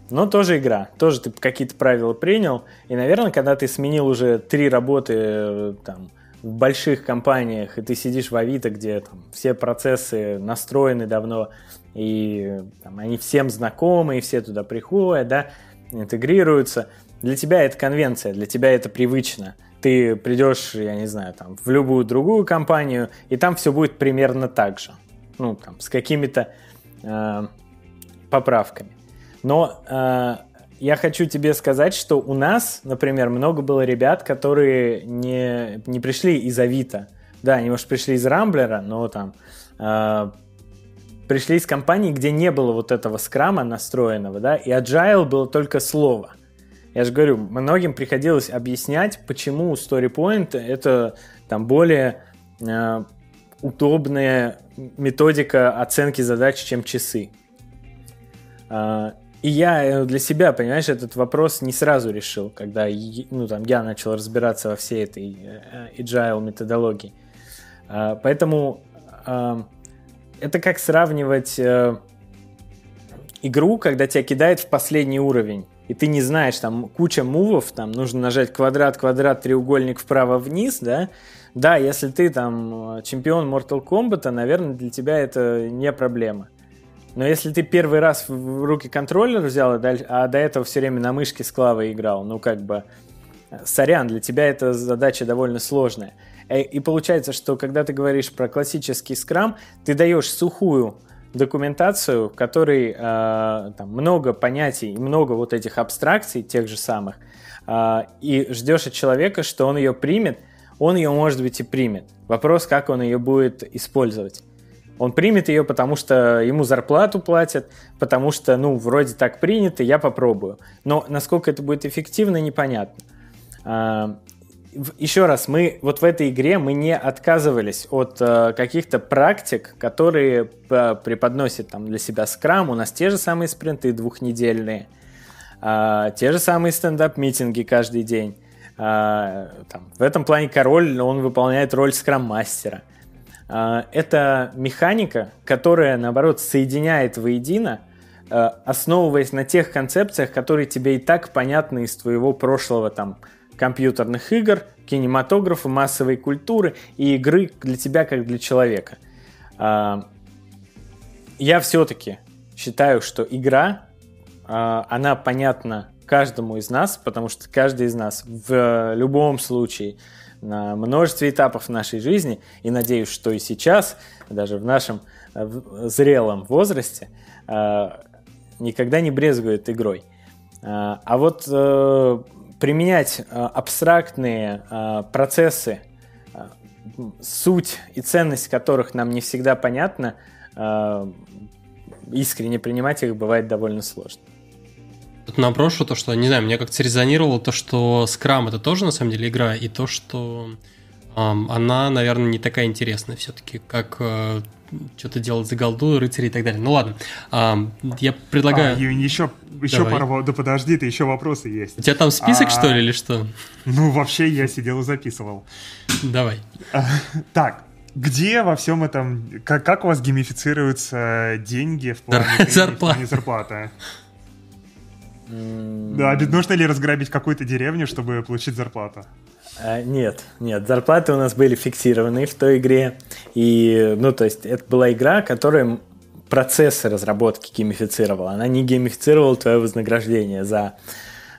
но тоже игра. Тоже ты какие-то правила принял. И, наверное, когда ты сменил уже три работы э, там, в больших компаниях, и ты сидишь в Авито, где там, все процессы настроены давно, и там, они всем знакомы, и все туда приходят, да, интегрируются – для тебя это конвенция, для тебя это привычно. Ты придешь, я не знаю, там, в любую другую компанию, и там все будет примерно так же. Ну, там, с какими-то э, поправками. Но э, я хочу тебе сказать, что у нас, например, много было ребят, которые не, не пришли из Авито. Да, они, может, пришли из Рамблера, но там э, пришли из компании, где не было вот этого скрама настроенного, да, и agile было только слово. Я же говорю, многим приходилось объяснять, почему StoryPoint это там более э, удобная методика оценки задач, чем часы. Э, и я э, для себя, понимаешь, этот вопрос не сразу решил, когда ну, там, я начал разбираться во всей этой э, agile методологии. Э, поэтому э, это как сравнивать э, игру, когда тебя кидает в последний уровень и ты не знаешь, там куча мувов, там нужно нажать квадрат, квадрат, треугольник вправо-вниз, да, да, если ты там чемпион Mortal Kombat, наверное, для тебя это не проблема. Но если ты первый раз в руки контроллер взял, а до этого все время на мышке с клавой играл, ну как бы, э, сорян, для тебя эта задача довольно сложная. Э, и получается, что когда ты говоришь про классический скрам, ты даешь сухую документацию, в которой э, там, много понятий, много вот этих абстракций, тех же самых, э, и ждешь от человека, что он ее примет, он ее, может быть, и примет. Вопрос, как он ее будет использовать. Он примет ее, потому что ему зарплату платят, потому что, ну, вроде так принято, я попробую. Но насколько это будет эффективно, непонятно. Еще раз, мы вот в этой игре мы не отказывались от э, каких-то практик, которые э, преподносит там для себя скрам. У нас те же самые спринты двухнедельные, э, те же самые стендап-митинги каждый день. Э, там, в этом плане король, он выполняет роль скрам-мастера. Э, это механика, которая, наоборот, соединяет воедино, э, основываясь на тех концепциях, которые тебе и так понятны из твоего прошлого там компьютерных игр, кинематографа, массовой культуры и игры для тебя как для человека. А, я все-таки считаю, что игра, а, она понятна каждому из нас, потому что каждый из нас в любом случае на множестве этапов нашей жизни, и надеюсь, что и сейчас, даже в нашем зрелом возрасте, а, никогда не брезгует игрой. А вот э, применять э, абстрактные э, процессы, э, суть и ценность которых нам не всегда понятна, искренне принимать их бывает довольно сложно. Тут напрошу то, что, не знаю, мне как-то резонировало то, что Scrum это тоже на самом деле игра, и то, что эм, она, наверное, не такая интересная все-таки, как э, что-то делать за голду, рыцари и так далее. Ну ладно, а, я предлагаю... А, еще, еще Давай. пару... Да подожди, ты еще вопросы есть. У тебя там список, а... что ли, или что? Ну, вообще, я сидел и записывал. Давай. Так, где во всем этом... Как, как у вас геймифицируются деньги в плане, Зарплата. зарплаты? Да, нужно ли разграбить какую-то деревню, чтобы получить зарплату? А, нет, нет, зарплаты у нас были фиксированы в той игре. И, ну, то есть, это была игра, которая процессы разработки геймифицировала. Она не геймифицировала твое вознаграждение за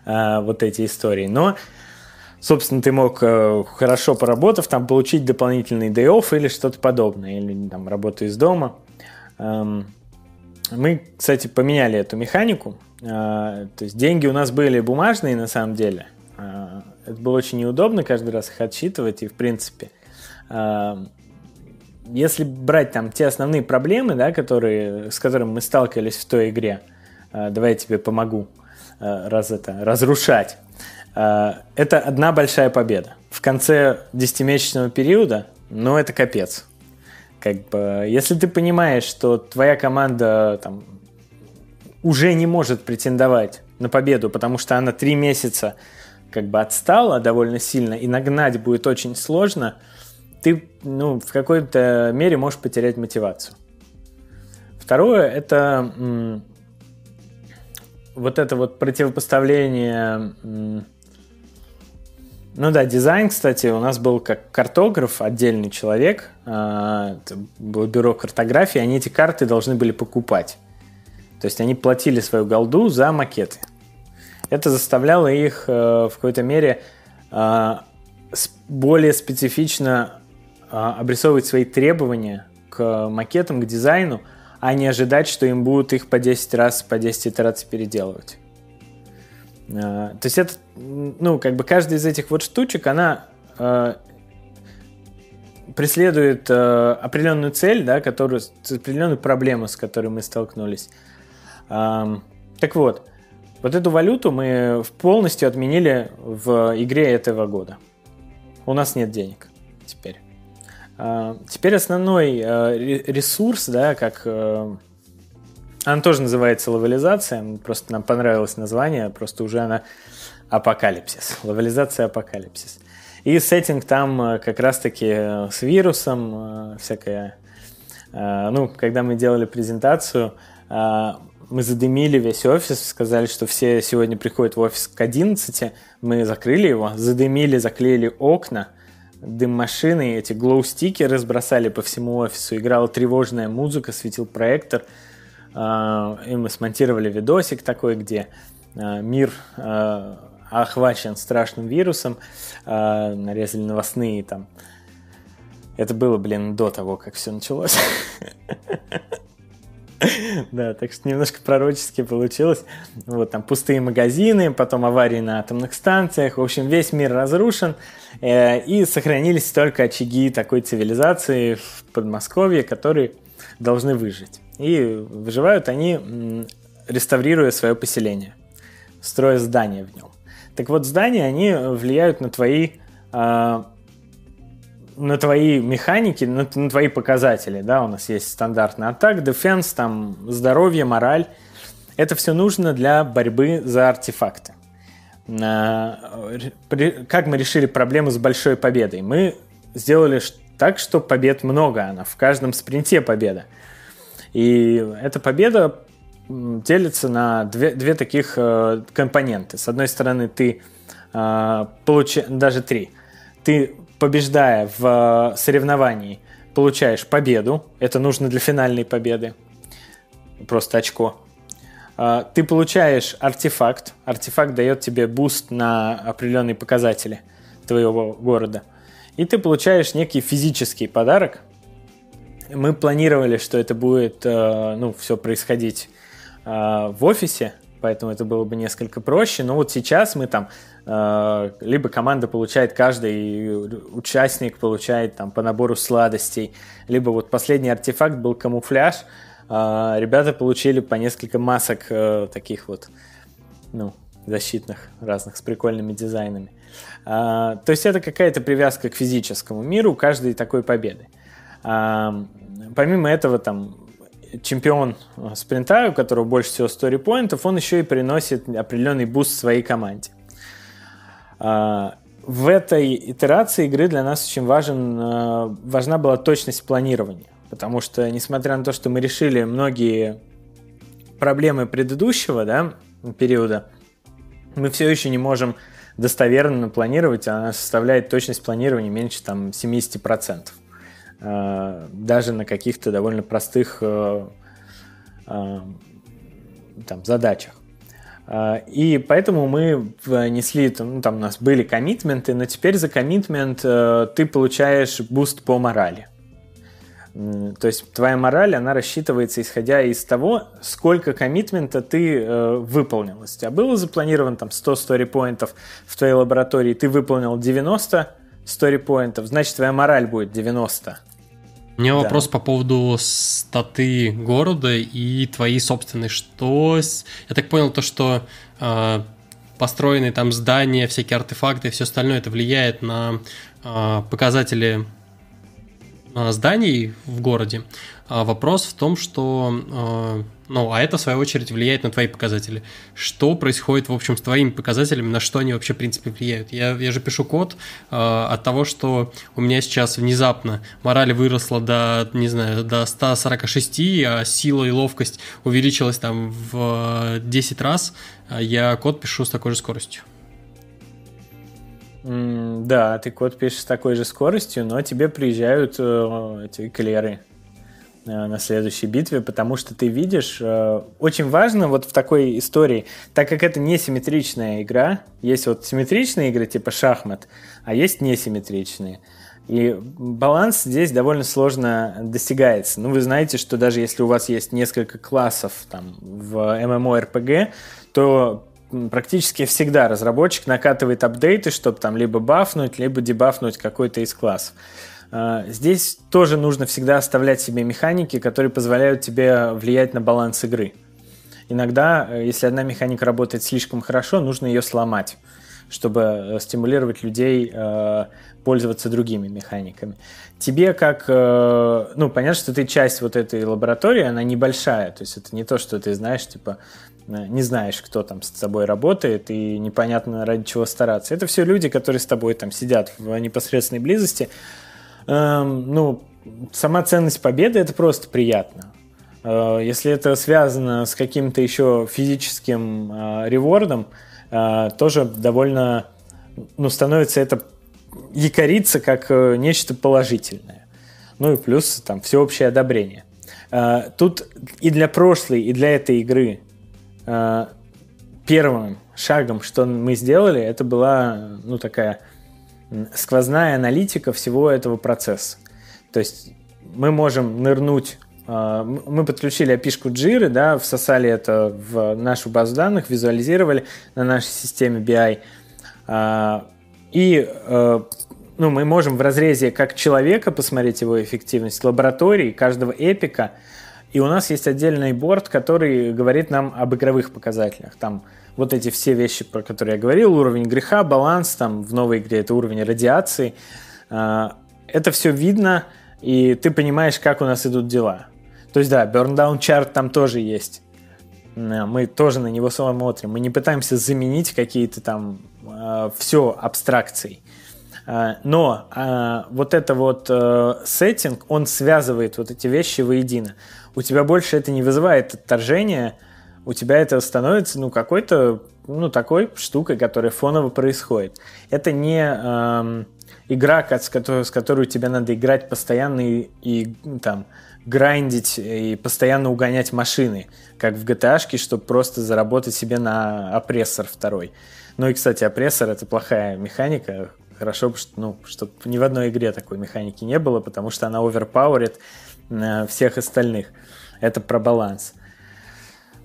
э, вот эти истории. Но, собственно, ты мог, э, хорошо поработав, там получить дополнительный day off или что-то подобное, или там работу из дома. Эм, мы, кстати, поменяли эту механику. Э, то есть деньги у нас были бумажные на самом деле. Э, это было очень неудобно каждый раз их отсчитывать, и в принципе, э, если брать там те основные проблемы, да, которые, с которыми мы сталкивались в той игре, э, давай я тебе помогу э, раз это, разрушать. Это одна большая победа. В конце десятимесячного периода, ну, это капец. Как бы, если ты понимаешь, что твоя команда там, уже не может претендовать на победу, потому что она три месяца как бы отстала довольно сильно, и нагнать будет очень сложно, ты ну, в какой-то мере можешь потерять мотивацию. Второе – это вот это вот противопоставление ну да, дизайн, кстати, у нас был как картограф, отдельный человек, а, это было бюро картографии, они эти карты должны были покупать. То есть они платили свою голду за макеты это заставляло их э, в какой-то мере э, более специфично обрисовывать свои требования к макетам, к дизайну, а не ожидать, что им будут их по 10 раз, по 10 итераций переделывать. То есть это, ну, как бы каждая из этих вот штучек, она преследует определенную цель, да, которую, определенную проблему, с которой мы столкнулись. Так вот, вот эту валюту мы полностью отменили в игре этого года. У нас нет денег теперь. А, теперь основной э, ресурс, да, как э, она тоже называется лавализация, просто нам понравилось название, просто уже она апокалипсис, лавализация апокалипсис. И сеттинг там э, как раз-таки с вирусом, всякое. Ну, когда мы делали презентацию, мы задымили весь офис, сказали, что все сегодня приходят в офис к 11, мы закрыли его, задымили, заклеили окна, дым машины, эти глоу-стики разбросали по всему офису, играла тревожная музыка, светил проектор, а, и мы смонтировали видосик такой, где а, мир а, охвачен страшным вирусом, нарезали новостные там. Это было, блин, до того, как все началось. Да, так что немножко пророчески получилось. Вот там пустые магазины, потом аварии на атомных станциях. В общем, весь мир разрушен. Э, и сохранились только очаги такой цивилизации в Подмосковье, которые должны выжить. И выживают они, реставрируя свое поселение, строя здания в нем. Так вот, здания, они влияют на твои э, на твои механики, на, на твои показатели, да, у нас есть стандартный атак, дефенс, там, здоровье, мораль. Это все нужно для борьбы за артефакты. Как мы решили проблему с большой победой? Мы сделали так, что побед много, она в каждом спринте победа. И эта победа делится на две, две таких э, компоненты. С одной стороны, ты э, получаешь, даже три, ты побеждая в э, соревновании, получаешь победу. Это нужно для финальной победы. Просто очко. Э, ты получаешь артефакт. Артефакт дает тебе boost на определенные показатели твоего города. И ты получаешь некий физический подарок. Мы планировали, что это будет э, ну, все происходить в офисе, поэтому это было бы несколько проще. Но вот сейчас мы там Э, либо команда получает, каждый участник получает там по набору сладостей, либо вот последний артефакт был камуфляж, э, ребята получили по несколько масок э, таких вот, ну, защитных разных с прикольными дизайнами. То есть это какая-то привязка к физическому миру каждой такой победы. Помимо этого, там, чемпион спринта, у которого больше всего стори-поинтов, он еще и приносит определенный boost своей команде. А, в этой итерации игры для нас очень важен, а, важна была точность планирования. Потому что, несмотря на то, что мы решили многие проблемы предыдущего да, периода, мы все еще не можем достоверно планировать, она составляет точность планирования меньше там, 70%. А, даже на каких-то довольно простых там, задачах. И поэтому мы внесли, ну, там у нас были коммитменты, но теперь за commitment э, ты получаешь boost по морали. То есть твоя мораль, она рассчитывается исходя из того, сколько коммитмента ты э, выполнил. Если у тебя было запланировано там 100 story-поинтов в твоей лаборатории, ты выполнил 90 story-поинтов, значит твоя мораль будет 90. У меня да. вопрос по поводу статы города и твоей собственной. Что... Я так понял, то, что э, построенные там здания, всякие артефакты и все остальное, это влияет на э, показатели э, зданий в городе. А вопрос в том, что э, ну, а это, в свою очередь, влияет на твои показатели. Что происходит, в общем, с твоими показателями, на что они вообще, в принципе, влияют? Я, я же пишу код э, от того, что у меня сейчас внезапно мораль выросла до, не знаю, до 146, а сила и ловкость увеличилась там в 10 раз, а я код пишу с такой же скоростью. Mm, да, ты код пишешь с такой же скоростью, но тебе приезжают э, эти эклеры Э, на следующей битве, потому что ты видишь, э, очень важно вот в такой истории, так как это не симметричная игра, есть вот симметричные игры типа шахмат, а есть несимметричные. И баланс здесь довольно сложно достигается. Ну, вы знаете, что даже если у вас есть несколько классов там, в MMORPG, то практически всегда разработчик накатывает апдейты, чтобы там либо бафнуть, либо дебафнуть какой-то из классов. А, здесь тоже нужно всегда оставлять себе механики, которые позволяют тебе влиять на баланс игры. Иногда, э, если одна механика работает слишком хорошо, нужно ее сломать, чтобы э, стимулировать людей э, пользоваться другими механиками. Тебе как, ну, понятно, что ты часть вот этой лаборатории, она небольшая, то есть это не то, что ты знаешь, типа, не знаешь, кто там с тобой работает, и непонятно ради чего стараться. Это все люди, которые с тобой там сидят в непосредственной близости, эм, ну, сама ценность победы это просто приятно. Э, если это связано с каким-то еще физическим э, ревордом, э, тоже довольно, ну, становится это якориться как э, нечто положительное. Ну и плюс там всеобщее одобрение. Э, тут и для прошлой, и для этой игры э, первым шагом, что мы сделали, это была, ну, такая сквозная аналитика всего этого процесса. То есть мы можем нырнуть а, мы подключили опишку Jira, да, всосали это в нашу базу данных, визуализировали на нашей системе BI. А, и а, ну, мы можем в разрезе как человека посмотреть его эффективность, лаборатории, каждого эпика, И у нас есть отдельный борт, который говорит нам об игровых показателях. Там вот эти все вещи, про которые я говорил, уровень греха, баланс, там в новой игре это уровень радиации. А, это все видно, и ты понимаешь, как у нас идут дела. То есть, да, Burn Down Chart там тоже есть. Мы тоже на него смотрим. Мы не пытаемся заменить какие-то там э, все абстракцией. Э, но э, вот это вот э, сеттинг, он связывает вот эти вещи воедино. У тебя больше это не вызывает отторжения, у тебя это становится, ну, какой-то, ну, такой штукой, которая фоново происходит. Это не э, игра, с которой, с которой тебе надо играть постоянно и, и там грандить и постоянно угонять машины, как в GTA, чтобы просто заработать себе на опрессор второй. Ну и, кстати, опрессор это плохая механика. Хорошо, ну, чтобы ни в одной игре такой механики не было, потому что она оверпауэрит э, всех остальных. Это про баланс.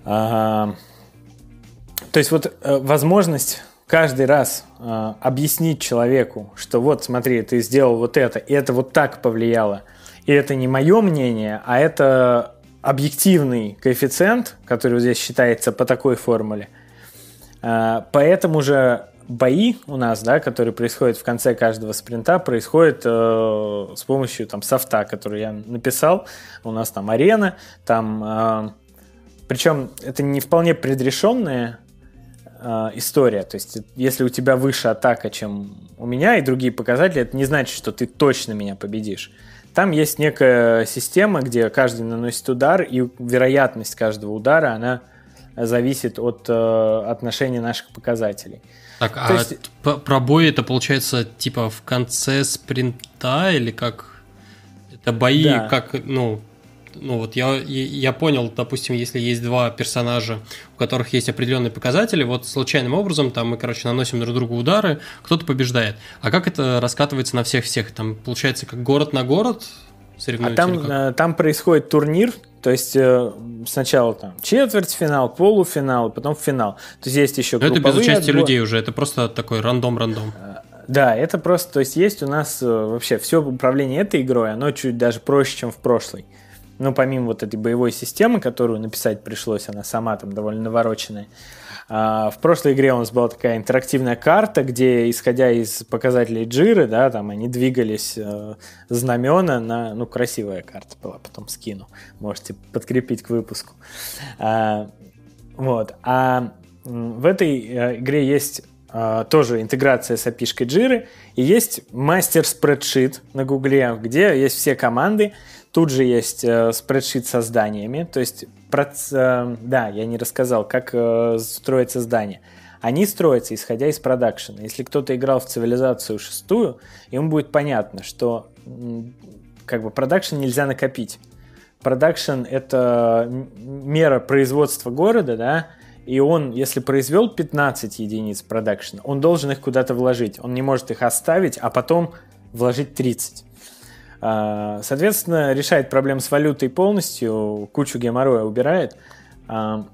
То есть вот э, возможность каждый раз э, объяснить человеку, что вот смотри, ты сделал вот это, и это вот так повлияло, и это не мое мнение, а это объективный коэффициент, который здесь считается по такой формуле. Э, поэтому же бои у нас, да, которые происходят в конце каждого спринта, происходят э, с помощью там софта, который я написал. У нас там арена, там причем это не вполне предрешенная э, история. То есть, если у тебя выше атака, чем у меня, и другие показатели, это не значит, что ты точно меня победишь. Там есть некая система, где каждый наносит удар, и вероятность каждого удара, она зависит от э, отношения наших показателей. Так, То а есть... пробой это получается типа в конце спринта или как? Это бои да. как, ну, ну вот я, я понял, допустим, если есть два персонажа, у которых есть определенные показатели, вот случайным образом там мы, короче, наносим друг другу удары, кто-то побеждает. А как это раскатывается на всех-всех? Там получается как город на город А там, э, там происходит турнир, то есть э, сначала там четвертьфинал, полуфинал, потом финал. То есть есть еще Но это без участия отбор... людей уже, это просто такой рандом-рандом. Э, да, это просто, то есть есть у нас вообще все управление этой игрой, оно чуть даже проще, чем в прошлой. Ну, помимо вот этой боевой системы, которую написать пришлось, она сама там довольно навороченная. А, в прошлой игре у нас была такая интерактивная карта, где, исходя из показателей джиры, да, там они двигались э, знамена на... Ну, красивая карта была, потом скину. Можете подкрепить к выпуску. А, вот. А в этой э, игре есть а, тоже интеграция с API джиры, и есть master spreadsheet на гугле, где есть все команды, Тут же есть э, spreadsheet со зданиями, то есть, проц... э, да, я не рассказал, как э, строится здание. Они строятся, исходя из продакшена. Если кто-то играл в цивилизацию шестую, ему будет понятно, что как бы продакшн нельзя накопить. Продакшн — это мера производства города, да, и он, если произвел 15 единиц продакшена, он должен их куда-то вложить. Он не может их оставить, а потом вложить 30. А, соответственно, решает проблем с валютой полностью, кучу геморроя убирает. А,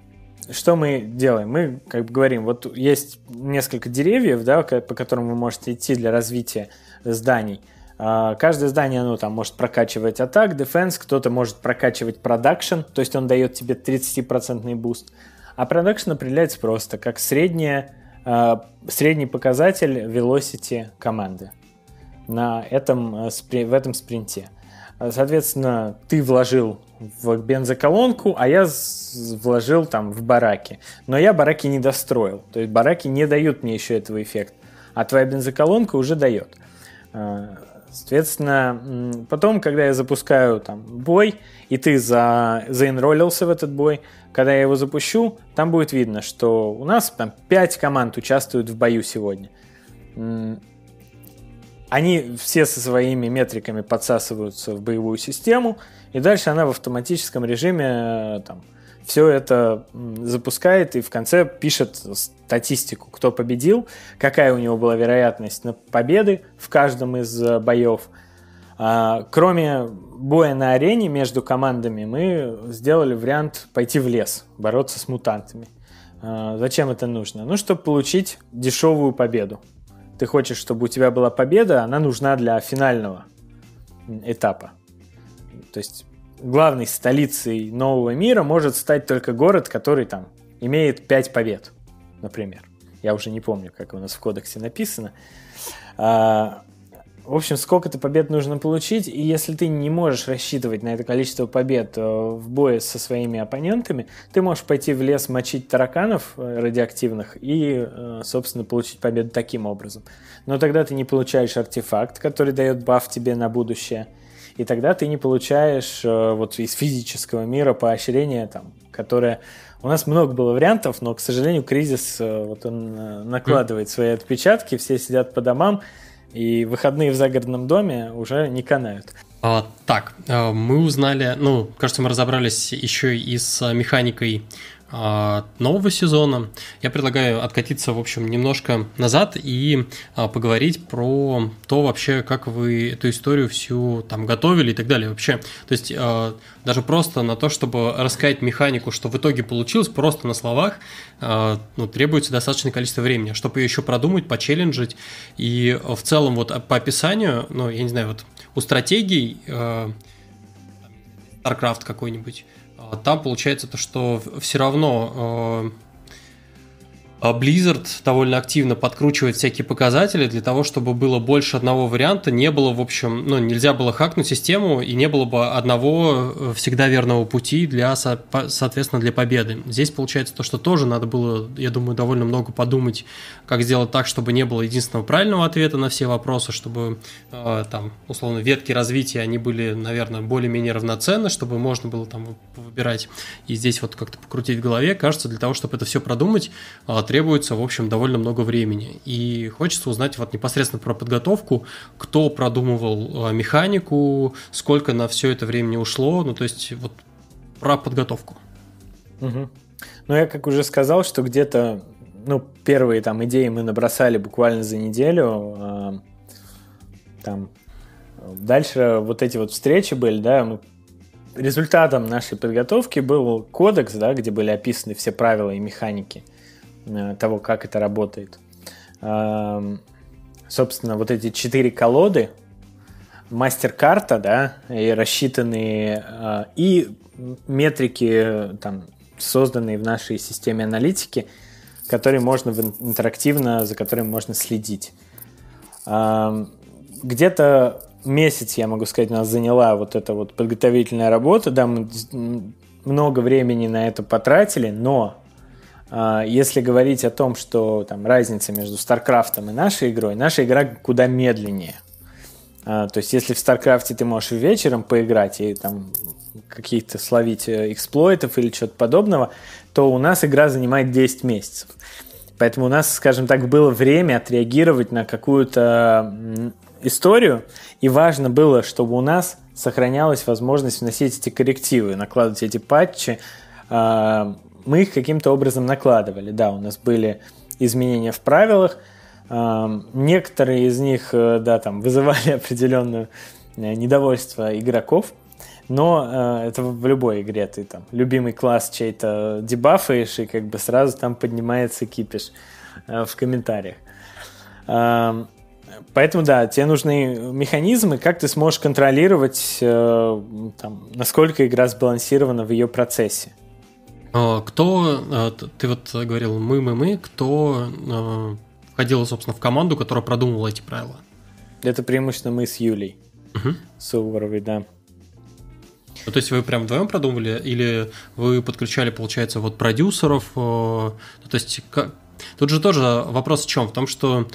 что мы делаем? Мы как бы говорим, вот есть несколько деревьев, да, по которым вы можете идти для развития зданий. А, каждое здание, оно там может прокачивать attack, defense, кто-то может прокачивать продакшн, то есть он дает тебе 30% буст. А продакшн определяется просто как средняя, средний показатель velocity команды на этом, э, в этом спринте. Соответственно, ты вложил в бензоколонку, а я вложил там в бараки. Но я бараки не достроил. То есть бараки не дают мне еще этого эффекта. А твоя бензоколонка уже дает. Э, соответственно, потом, когда я запускаю там бой, и ты за, заинролился в этот бой, когда я его запущу, там будет видно, что у нас там 5 команд участвуют в бою сегодня они все со своими метриками подсасываются в боевую систему, и дальше она в автоматическом режиме э, там, все это запускает и в конце пишет статистику, кто победил, какая у него была вероятность на победы в каждом из э, боев. А, кроме боя на арене между командами, мы сделали вариант пойти в лес, бороться с мутантами. А, зачем это нужно? Ну, чтобы получить дешевую победу ты хочешь, чтобы у тебя была победа, она нужна для финального этапа. То есть главной столицей нового мира может стать только город, который там имеет 5 побед, например. Я уже не помню, как у нас в кодексе написано. А, в общем, сколько-то побед нужно получить, и если ты не можешь рассчитывать на это количество побед э, в бое со своими оппонентами, ты можешь пойти в лес мочить тараканов э, радиоактивных и, э, собственно, получить победу таким образом. Но тогда ты не получаешь артефакт, который дает баф тебе на будущее, и тогда ты не получаешь вот из физического мира поощрение, там, которое у нас много было вариантов, но, к сожалению, кризис вот он накладывает свои отпечатки, все сидят по домам, и выходные в загородном доме уже не канают. А, так, а, мы узнали, ну, кажется, мы разобрались еще и с механикой нового сезона. Я предлагаю откатиться, в общем, немножко назад и а, поговорить про то вообще, как вы эту историю всю там готовили и так далее. Вообще, то есть а, даже просто на то, чтобы рассказать механику, что в итоге получилось, просто на словах, ну, требуется достаточное количество времени, чтобы ее еще продумать, почелленджить. И в целом вот по описанию, ну, я не знаю, вот у стратегий StarCraft какой-нибудь, там получается то, что все равно а Blizzard довольно активно подкручивает всякие показатели для того, чтобы было больше одного варианта, не было, в общем, ну, нельзя было хакнуть систему, и не было бы одного э, всегда верного пути для, соответственно, для победы. Здесь получается то, что тоже надо было, я думаю, довольно много подумать, как сделать так, чтобы не было единственного правильного ответа на все вопросы, чтобы э, там, условно, ветки развития, они были, наверное, более-менее равноценны, чтобы можно было там выбирать и здесь вот как-то покрутить в голове. Кажется, для того, чтобы это все продумать, э, требуется, в общем, довольно много времени. И хочется узнать вот непосредственно про подготовку, кто продумывал э, механику, сколько на все это времени ушло, ну то есть вот про подготовку. Угу. Ну я как уже сказал, что где-то ну, первые там идеи мы набросали буквально за неделю. Э, там дальше вот эти вот встречи были, да, мы результатом нашей подготовки был кодекс, да, где были описаны все правила и механики. Э, того, как это работает. Собственно, вот эти четыре колоды, мастер-карта, да, и рассчитанные, э, и метрики, там, созданные в нашей системе аналитики, которые можно интерактивно, за которыми можно следить. Где-то месяц, я могу сказать, нас заняла вот эта вот подготовительная работа, да, мы много времени на это потратили, но если говорить о том, что там разница между StarCraft и нашей игрой, наша игра куда медленнее. А, то есть, если в StarCraft ты можешь вечером поиграть и там каких-то словить э, эксплойтов или что-то подобного, то у нас игра занимает 10 месяцев. Поэтому у нас, скажем так, было время отреагировать на какую-то историю, и важно было, чтобы у нас сохранялась возможность вносить эти коррективы, накладывать эти патчи, а, мы их каким-то образом накладывали. Да, у нас были изменения в правилах, некоторые из них, э, да, там вызывали определенное э, недовольство игроков, но э, это в любой игре ты там любимый класс чей-то дебафаешь и как бы сразу там поднимается кипиш в комментариях. Поэтому, да, тебе нужны механизмы, как ты сможешь контролировать, там, насколько игра сбалансирована в ее процессе. А, кто, а, ты вот говорил мы, мы, мы, кто а, входил, собственно, в команду, которая продумывала эти правила? Это преимущественно мы с Юлей. Угу. Суворовой, да. Ну, то есть вы прям вдвоем продумывали, или вы подключали, получается, вот продюсеров? Ну, то есть как... тут же тоже вопрос в чем? В том, что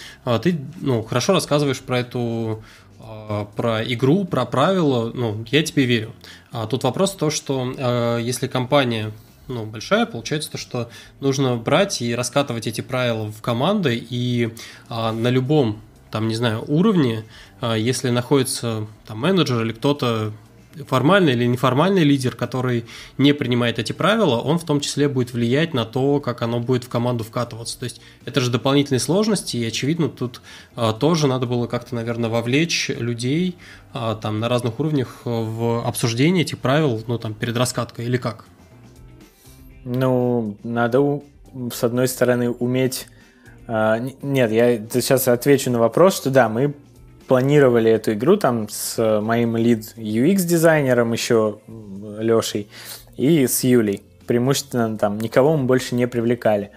ты ну, хорошо рассказываешь про эту про игру, про правила, ну, я тебе верю. А тут вопрос в том, что если компания ну, большая, получается то, что нужно брать и раскатывать эти правила в команды, и а, на любом, там, не знаю, уровне, а, если находится там менеджер или кто-то формальный или неформальный лидер, который не принимает эти правила, он в том числе будет влиять на то, как оно будет в команду вкатываться. То есть это же дополнительные сложности, и очевидно тут а, тоже надо было как-то, наверное, вовлечь людей а, там на разных уровнях в обсуждение этих правил, ну там перед раскаткой или как? Ну, надо, с одной стороны, уметь... А, нет, я сейчас отвечу на вопрос, что да, мы планировали эту игру там с моим лид UX-дизайнером еще Лешей и с Юлей. Преимущественно там никого мы больше не привлекали.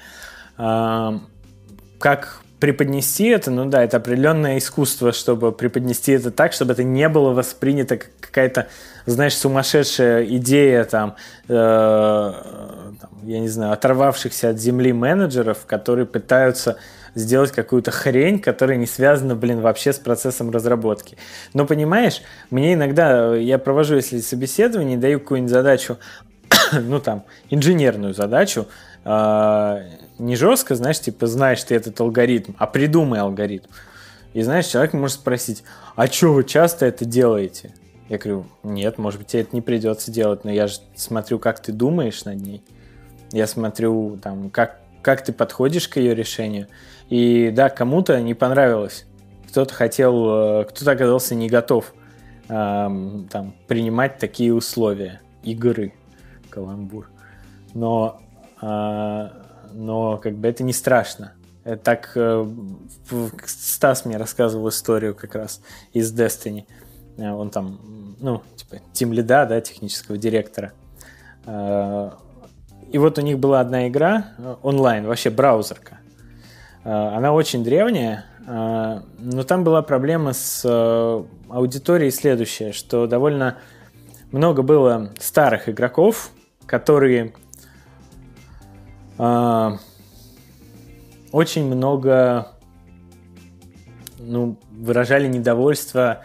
Как преподнести это, ну да, это определенное искусство, чтобы преподнести это так, чтобы это не было воспринято как какая-то, знаешь, сумасшедшая идея там, э, там, я не знаю, оторвавшихся от земли менеджеров, которые пытаются сделать какую-то хрень, которая не связана, блин, вообще с процессом разработки. Но понимаешь, мне иногда, я провожу, если собеседование, даю какую-нибудь задачу, ну там, инженерную задачу, э, не жестко, знаешь, типа, знаешь ты этот алгоритм, а придумай алгоритм. И знаешь, человек может спросить, а что вы часто это делаете? Я говорю, нет, может быть, тебе это не придется делать, но я же смотрю, как ты думаешь над ней. Я смотрю, там, как, как ты подходишь к ее решению. И да, кому-то не понравилось. Кто-то хотел, э, кто-то оказался не готов эм, там, принимать такие условия игры. Каламбур. Но но как бы это не страшно. Это так э, Стас мне рассказывал историю как раз из Destiny. Э, он там, ну, типа, тим лида, да, технического директора. Э, и вот у них была одна игра онлайн, вообще браузерка. Она очень древняя, но там была проблема с аудиторией следующая, что довольно много было старых игроков, которые а, очень много ну, выражали недовольство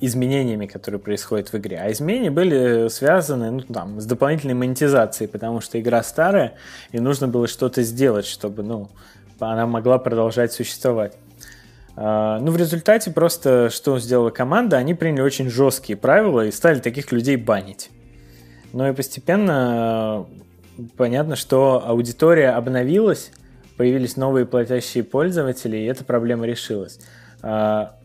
изменениями, которые происходят в игре. А изменения были связаны ну, там, с дополнительной монетизацией, потому что игра старая, и нужно было что-то сделать, чтобы ну, она могла продолжать существовать. Uh, ну, в результате просто, что сделала команда, они приняли очень жесткие правила и стали таких людей банить. Ну и постепенно понятно, что аудитория обновилась, появились новые платящие пользователи, и эта проблема решилась. А,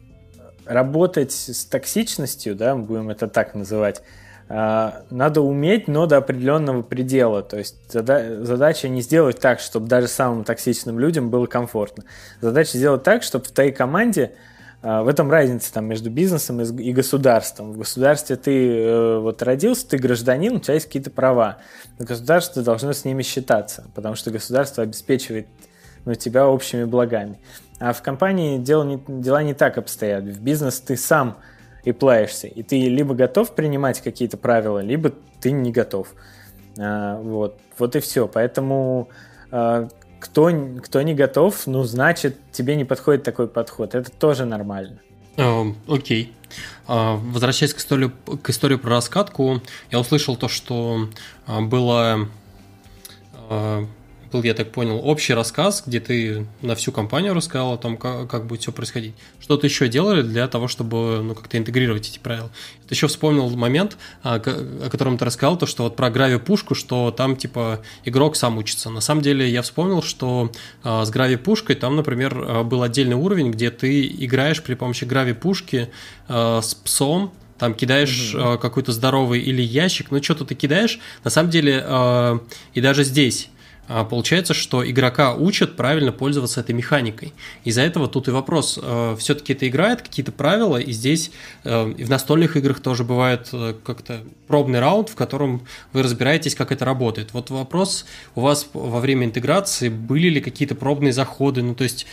работать с токсичностью, да, будем это так называть, а, надо уметь, но до определенного предела. То есть задача не сделать так, чтобы даже самым токсичным людям было комфортно. Задача сделать так, чтобы в твоей команде в этом разница там, между бизнесом и государством. В государстве ты э, вот родился, ты гражданин, у тебя есть какие-то права. Но государство должно с ними считаться, потому что государство обеспечивает ну, тебя общими благами. А в компании дела не, дела не так обстоят. В бизнес ты сам и плаешься, и ты либо готов принимать какие-то правила, либо ты не готов. А, вот, вот и все. Поэтому а, кто, кто не готов, ну, значит, тебе не подходит такой подход. Это тоже нормально. Эм, окей. Uh, okay. uh, возвращаясь к истории, к истории про раскатку, я услышал то, что uh, было был, я так понял, общий рассказ, где ты на всю компанию рассказал о том, как, как будет все происходить. Что-то еще делали для того, чтобы ну, как-то интегрировать эти правила. Ты еще вспомнил момент, о, о котором ты рассказал, то, что вот про грави-пушку, что там типа игрок сам учится. На самом деле я вспомнил, что а, с грави-пушкой там, например, а, был отдельный уровень, где ты играешь при помощи грави-пушки а, с псом, там кидаешь mm-hmm. э, какой-то здоровый или ящик, ну что-то ты кидаешь, на самом деле, э, и даже здесь а, получается, что игрока учат правильно пользоваться этой механикой. Из-за этого тут и вопрос. Э, Все-таки это играет какие-то правила, и здесь э, и в настольных играх тоже бывает э, как-то пробный раунд, в котором вы разбираетесь, как это работает. Вот вопрос у вас во время интеграции, были ли какие-то пробные заходы, ну то есть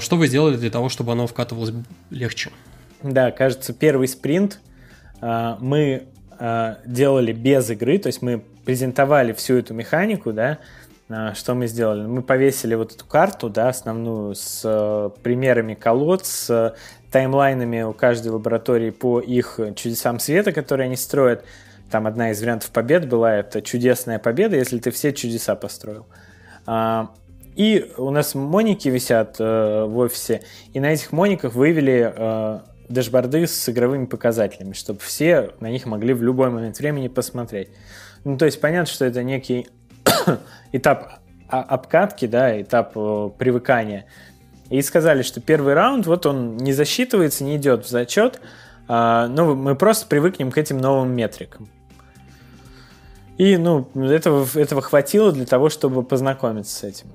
что вы сделали для того, чтобы оно вкатывалось легче? Да, кажется, первый спринт мы делали без игры, то есть мы презентовали всю эту механику, да, а, что мы сделали? Мы повесили вот эту карту, да, основную, с э, примерами колод, с э, таймлайнами у каждой лаборатории по их чудесам света, которые они строят. Там одна из вариантов побед была, это чудесная победа, если ты все чудеса построил. А, и у нас моники висят э, в офисе, и на этих мониках вывели дашборды с игровыми показателями, чтобы все на них могли в любой момент времени посмотреть. Ну, то есть понятно, что это некий этап обкатки, да, этап э, привыкания. И сказали, что первый раунд, вот он не засчитывается, не идет в зачет, а, ну, мы просто привыкнем к этим новым метрикам. И, ну, этого, этого хватило для того, чтобы познакомиться с этим.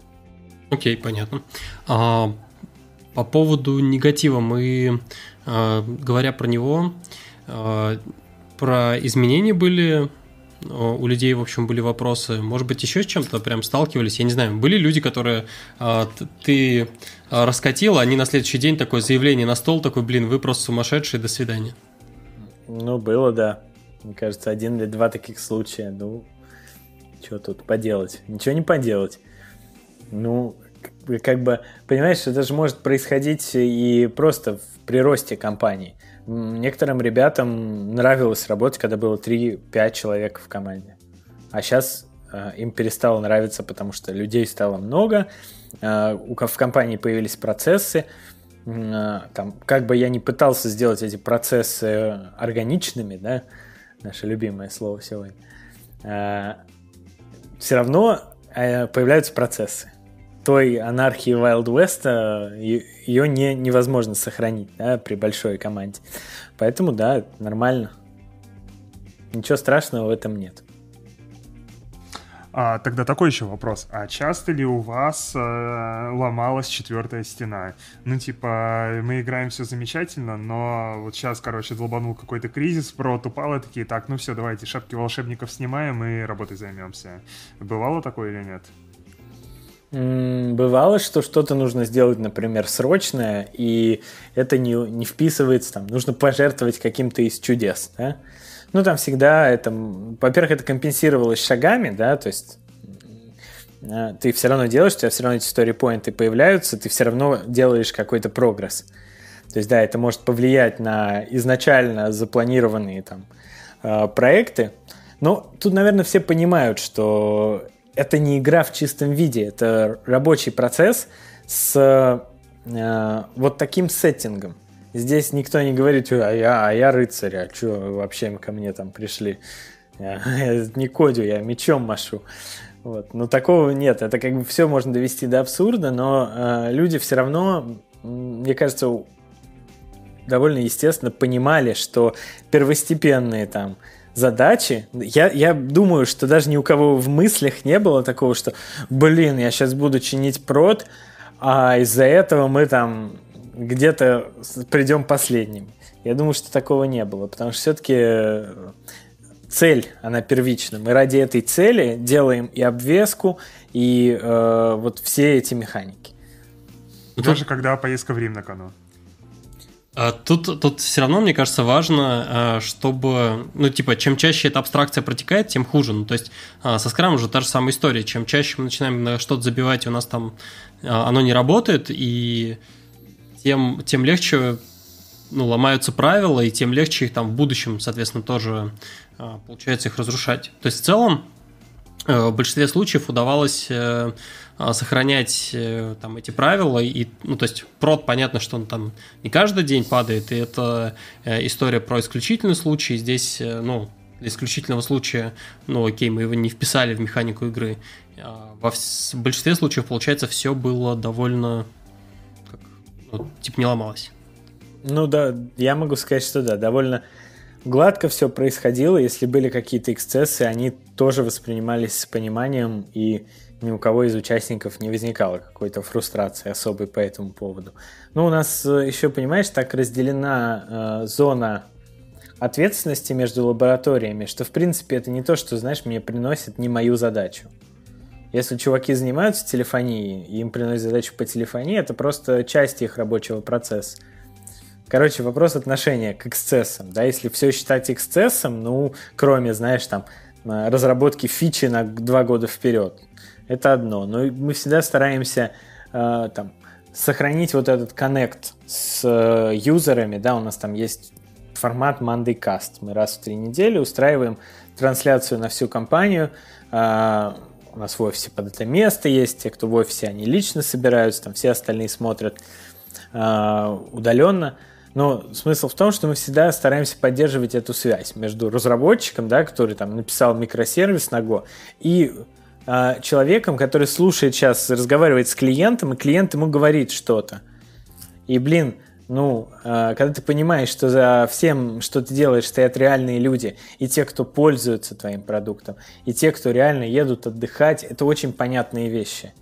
Окей, понятно. А, по поводу негатива мы, говоря про него, про изменения были у людей, в общем, были вопросы. Может быть, еще с чем-то прям сталкивались? Я не знаю. Были люди, которые а, ты а, раскатил, а они на следующий день такое заявление на стол, такой, блин, вы просто сумасшедшие, до свидания. Ну, было, да. Мне кажется, один или два таких случая. Ну, что тут поделать? Ничего не поделать. Ну, как бы, понимаешь, это же может происходить и просто в приросте компании. Некоторым ребятам нравилось работать, когда было 3-5 человек в команде. А сейчас э, им перестало нравиться, потому что людей стало много, э, в компании появились процессы. Э, там, как бы я ни пытался сделать эти процессы органичными, да, наше любимое слово сегодня, все равно появляются процессы той анархии Wild West ее не, невозможно сохранить да, при большой команде. Поэтому, да, нормально. Ничего страшного в этом нет. А, тогда такой еще вопрос. А часто ли у вас э, ломалась четвертая стена? Ну, типа, мы играем все замечательно, но вот сейчас, короче, долбанул какой-то кризис, про упало, такие, так, ну все, давайте шапки волшебников снимаем и работой займемся. Бывало такое или нет? Бывало, что что-то нужно сделать, например, срочное, и это не, не вписывается, там, нужно пожертвовать каким-то из чудес, да? Ну, там всегда это, во-первых, это компенсировалось шагами, да, то есть э, ты все равно делаешь, у тебя все равно эти story появляются, ты все равно делаешь какой-то прогресс. То есть, да, это может повлиять на изначально запланированные там э, проекты, но тут, наверное, все понимают, что это не игра в чистом виде, это рабочий процесс с э, вот таким сеттингом. Здесь никто не говорит, а я, а я рыцарь, а что вообще ко мне там пришли? Я, я не кодю, я мечом машу. Вот. Но такого нет. Это как бы все можно довести до абсурда, но э, люди все равно, мне кажется, довольно естественно понимали, что первостепенные там задачи. Я, я думаю, что даже ни у кого в мыслях не было такого, что, блин, я сейчас буду чинить прод, а из-за этого мы там где-то придем последним. Я думаю, что такого не было, потому что все-таки э, цель, она первична. Мы ради этой цели делаем и обвеску, и э, вот все эти механики. Даже когда поездка в Рим на кону. А тут, тут все равно, мне кажется, важно, а, чтобы, ну, типа, чем чаще эта абстракция протекает, тем хуже. Ну, то есть а, со скрамом уже та же самая история. Чем чаще мы начинаем на что-то забивать, у нас там оно не работает, и тем, тем легче ну, ломаются правила, и тем легче их там в будущем, соответственно, тоже получается их разрушать. То есть в целом в большинстве случаев удавалось э, а, сохранять э, там эти правила и ну то есть прод понятно что он там не каждый день падает и это э, история про исключительный случай. Здесь э, ну для исключительного случая ну окей мы его не вписали в механику игры. А во в большинстве случаев получается все было довольно как, ну, типа не ломалось. Ну да я могу сказать что да довольно гладко все происходило если были какие-то эксцессы они тоже воспринимались с пониманием и ни у кого из участников не возникало какой-то фрустрации особой по этому поводу. Ну, у нас э, еще, понимаешь, так разделена э, зона ответственности между лабораториями, что, в принципе, это не то, что, знаешь, мне приносит не мою задачу. Если чуваки занимаются телефонией, им приносят задачу по телефонии, это просто часть их рабочего процесса. Короче, вопрос отношения к эксцессам. Да? Если все считать эксцессом, ну, кроме, знаешь, там, э, разработки фичи на два года вперед, это одно. Но мы всегда стараемся э, там, сохранить вот этот коннект с э, юзерами, да, у нас там есть формат Monday Cast. Мы раз в три недели устраиваем трансляцию на всю компанию. Э, у нас в офисе под это место есть, те, кто в офисе, они лично собираются, там все остальные смотрят э, удаленно. Но смысл в том, что мы всегда стараемся поддерживать эту связь между разработчиком, да, который там написал микросервис на Go, и э, человеком, который слушает сейчас, разговаривает с клиентом, и клиент ему говорит что-то. И, блин, ну, э, когда ты понимаешь, что за всем, что ты делаешь, стоят реальные люди, и те, кто пользуются твоим продуктом, и те, кто реально едут отдыхать, это очень понятные вещи.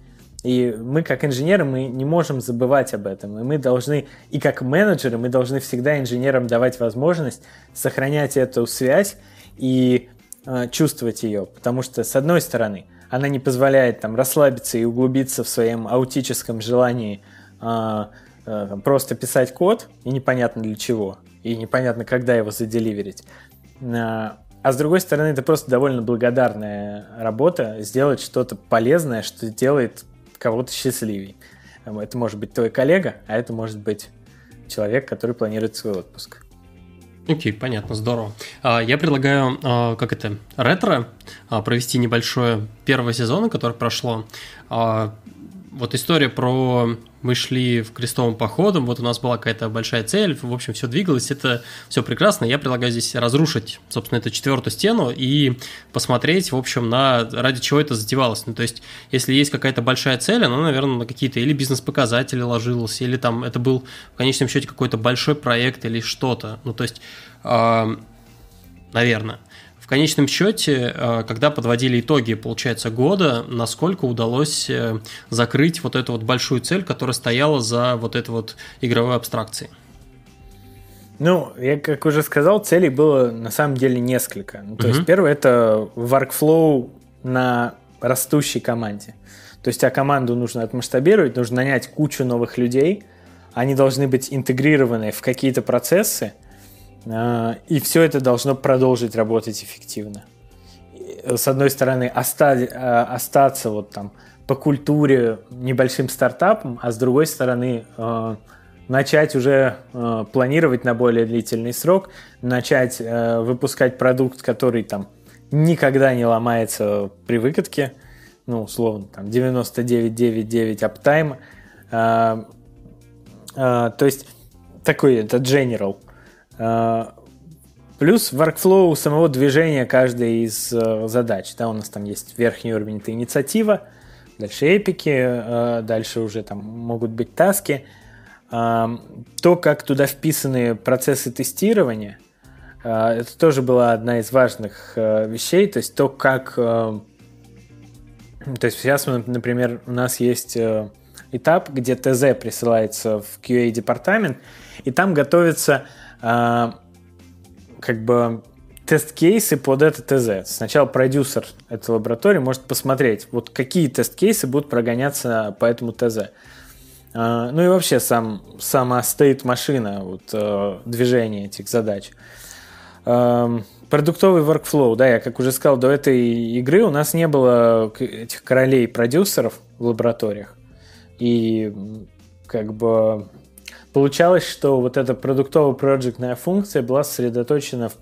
И мы, как инженеры, мы не можем забывать об этом. И мы должны, и как менеджеры, мы должны всегда инженерам давать возможность сохранять эту связь и э, чувствовать ее. Потому что, с одной стороны, она не позволяет там расслабиться и углубиться в своем аутическом желании э, э, просто писать код, и непонятно для чего, и непонятно, когда его заделиверить. Э, а с другой стороны, это просто довольно благодарная работа сделать что-то полезное, что делает кого-то счастливее. Это может быть твой коллега, а это может быть человек, который планирует свой отпуск. Окей, okay, понятно, здорово. А, я предлагаю, а, как это, ретро, а, провести небольшое первого сезона, которое прошло. Вот история про мы шли в крестовым походом, вот у нас была какая-то большая цель, в общем, все двигалось, это все прекрасно. Я предлагаю здесь разрушить, собственно, эту четвертую стену и посмотреть, в общем, на ради чего это затевалось. Ну, то есть, если есть какая-то большая цель, она, наверное, на какие-то или бизнес-показатели ложилась, или там это был в конечном счете какой-то большой проект или что-то. Ну, то есть, э, наверное в конечном счете, э, когда подводили итоги, получается, года, насколько удалось э, закрыть вот эту вот большую цель, которая стояла за вот этой вот игровой абстракцией? Ну, я, как уже сказал, целей было на самом деле несколько. Ну, то угу. есть, первое это workflow на растущей команде. То есть, а команду нужно отмасштабировать, нужно нанять кучу новых людей, они должны быть интегрированы в какие-то процессы, и все это должно продолжить работать эффективно. С одной стороны, оста- а, остаться вот там по культуре небольшим стартапом, а с другой стороны, а, начать уже планировать на более длительный срок, начать выпускать продукт, который там никогда не ломается при выкатке, ну, условно, там 99,99 аптайма. То есть такой это general. А, плюс workflow самого движения каждой из э, задач. Да, у нас там есть верхний уровень, это инициатива, дальше эпики, э, дальше уже там могут быть таски. А, то, как туда вписаны процессы тестирования, э, это тоже была одна из важных вещей. То есть то, как... То есть сейчас, например, у нас есть этап, где ТЗ присылается в QA-департамент, и там готовится как бы тест-кейсы под это ТЗ. Сначала продюсер этой лаборатории может посмотреть, вот какие тест-кейсы будут прогоняться по этому ТЗ. А, ну и вообще сам, сама стоит машина вот, э, движения этих задач. А, продуктовый workflow, да, я как уже сказал, до этой игры у нас не было этих королей продюсеров в лабораториях. И как бы получалось, что вот эта продуктово-проектная функция была сосредоточена в,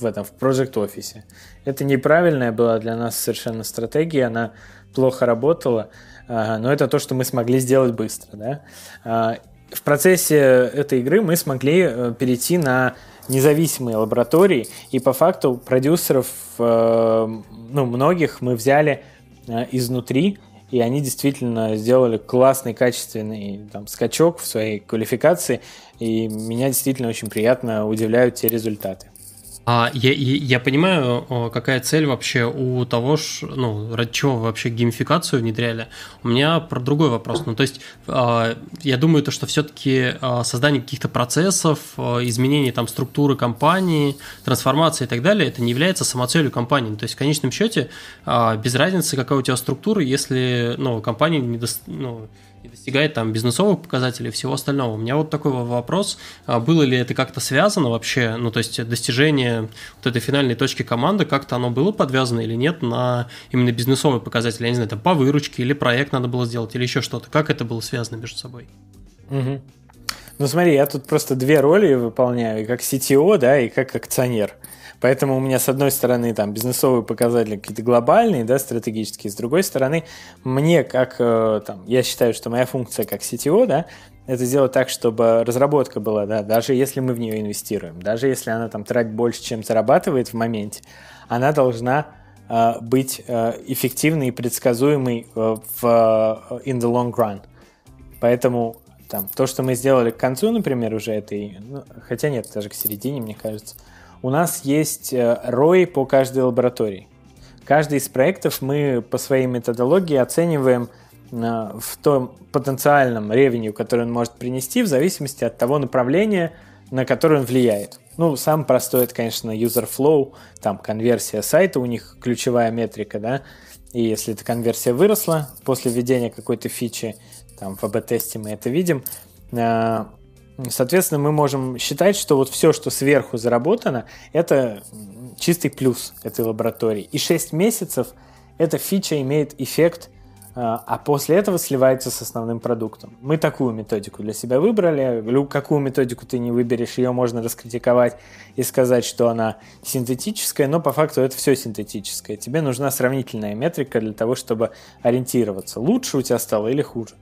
в этом, в Project офисе. Это неправильная была для нас совершенно стратегия, она плохо работала, но это то, что мы смогли сделать быстро. Да? А, в процессе этой игры мы смогли э, перейти на независимые лаборатории, и по факту продюсеров, э, ну, многих мы взяли э, изнутри, и они действительно сделали классный, качественный там, скачок в своей квалификации, и меня действительно очень приятно удивляют те результаты. А я, я понимаю, какая цель вообще у того, ну, ради чего вы вообще геймификацию внедряли. У меня про другой вопрос. Ну, то есть, а, я думаю, то, что все-таки а, создание каких-то процессов, а, изменение там структуры компании, трансформация и так далее, это не является самоцелью компании. То есть, в конечном счете, без разницы, какая у тебя структура, если ну, компания не до, ну, достигает там бизнесовых показателей всего остального. У меня вот такой вопрос, а было ли это как-то связано вообще, ну то есть достижение вот этой финальной точки команды, как-то оно было подвязано или нет на именно бизнесовые показатели, я не знаю, там по выручке или проект надо было сделать или еще что-то, как это было связано между собой? Угу. Ну смотри, я тут просто две роли выполняю, как CTO, да, и как акционер. Поэтому у меня, с одной стороны, там бизнесовые показатели какие-то глобальные, да, стратегические, с другой стороны, мне, как, э, там, я считаю, что моя функция как CTO, да, это сделать так, чтобы разработка была, да, даже если мы в нее инвестируем, даже если она там тратит больше, чем зарабатывает в моменте, она должна э, быть э, эффективной и предсказуемой э, в э, in the long run. Поэтому там, то, что мы сделали к концу, например, уже этой, ну, хотя нет, даже к середине, мне кажется, у нас есть ROI э, по каждой лаборатории. Каждый из проектов мы по своей методологии оцениваем в том потенциальном ревеню, который он может принести, в зависимости от того направления, на которое он влияет. Ну, самый простой это, конечно, user flow, там конверсия сайта у них ключевая метрика, да, и если эта конверсия выросла после введения какой-то фичи, там в АБ-тесте мы это видим, э, соответственно, мы можем считать, что вот все, что сверху заработано, это чистый плюс этой лаборатории. И 6 месяцев эта фича имеет эффект а, а после этого сливается с основным продуктом. Мы такую методику для себя выбрали. Какую методику ты не выберешь, ее можно раскритиковать и сказать, что она синтетическая, но по факту это все синтетическое. Тебе нужна сравнительная метрика для того, чтобы ориентироваться, лучше у тебя стало или хуже.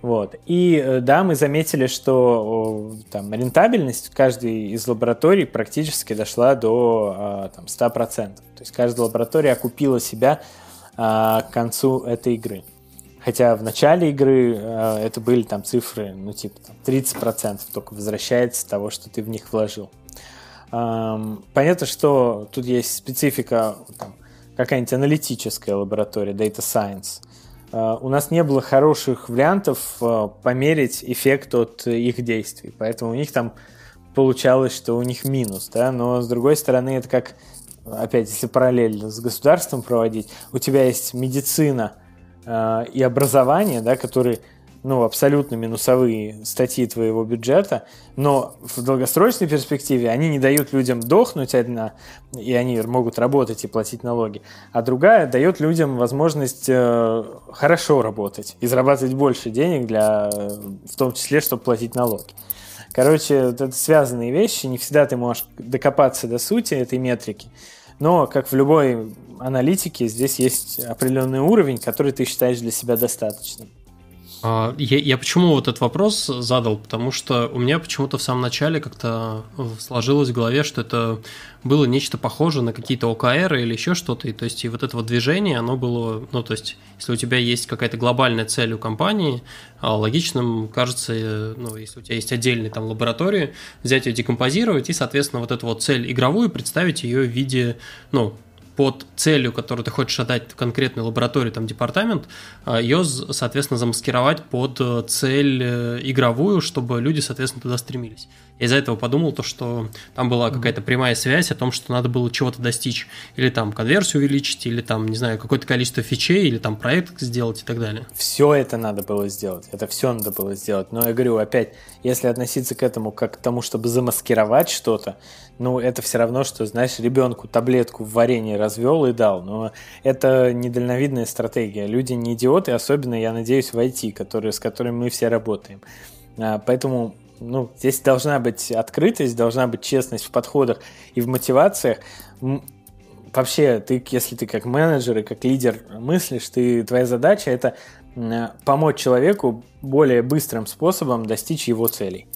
Вот. И э, да, мы заметили, что там, рентабельность каждой из лабораторий практически дошла до а, там, 100%. То есть каждая лаборатория окупила себя а, к концу этой игры. Хотя в начале игры а, это были там цифры, ну типа там, 30% только возвращается того, что ты в них вложил. Понятно, что тут есть специфика, какая-нибудь аналитическая лаборатория, Data Science. А, у нас не было хороших вариантов померить эффект от их действий, поэтому у них там получалось, что у них минус, да, но с другой стороны это как опять, если параллель с государством проводить, у тебя есть медицина э, и образование, да, которые ну, абсолютно минусовые статьи твоего бюджета, но в долгосрочной перспективе они не дают людям дохнуть одна, и они могут работать и платить налоги, а другая дает людям возможность э, хорошо работать и зарабатывать больше денег, для, в том числе, чтобы платить налоги. Короче, это связанные вещи, не всегда ты можешь докопаться до сути этой метрики. Но, как в любой аналитике, здесь есть определенный уровень, который ты считаешь для себя достаточным. А, я, я почему вот этот вопрос задал? Потому что у меня почему-то в самом начале как-то сложилось в голове, что это было нечто похожее на какие-то ОКР или еще что-то. И, то есть, и вот это вот движение, оно было, ну, то есть, если у тебя есть какая-то глобальная цель у компании, а, логичным кажется, ну, если у тебя есть отдельные там лаборатории, взять ее, декомпозировать и, соответственно, вот эту вот цель игровую представить ее в виде, ну, под целью, которую ты хочешь отдать в конкретной лаборатории, там, департамент, а, ее, соответственно, замаскировать под э, цель э, игровую, чтобы люди, соответственно, туда стремились. Из-за этого подумал, то, что там была какая-то прямая связь о том, что надо было чего-то достичь. Или там конверсию увеличить, или там, не знаю, какое-то количество фичей, или там проект сделать и так далее. Все это надо было сделать. Это все надо было сделать. Но я говорю, опять, если относиться к этому как к тому, чтобы замаскировать что-то, ну, это все равно, что, знаешь, ребенку таблетку в варенье развел и дал. Но это недальновидная стратегия. Люди не идиоты, особенно, я надеюсь, в IT, которые, с которыми мы все работаем. А, поэтому ну, здесь должна быть открытость, должна быть честность в подходах и в мотивациях. Вообще, ты, если ты как менеджер и как лидер мыслишь, ты, твоя задача это помочь человеку более быстрым способом достичь его целей.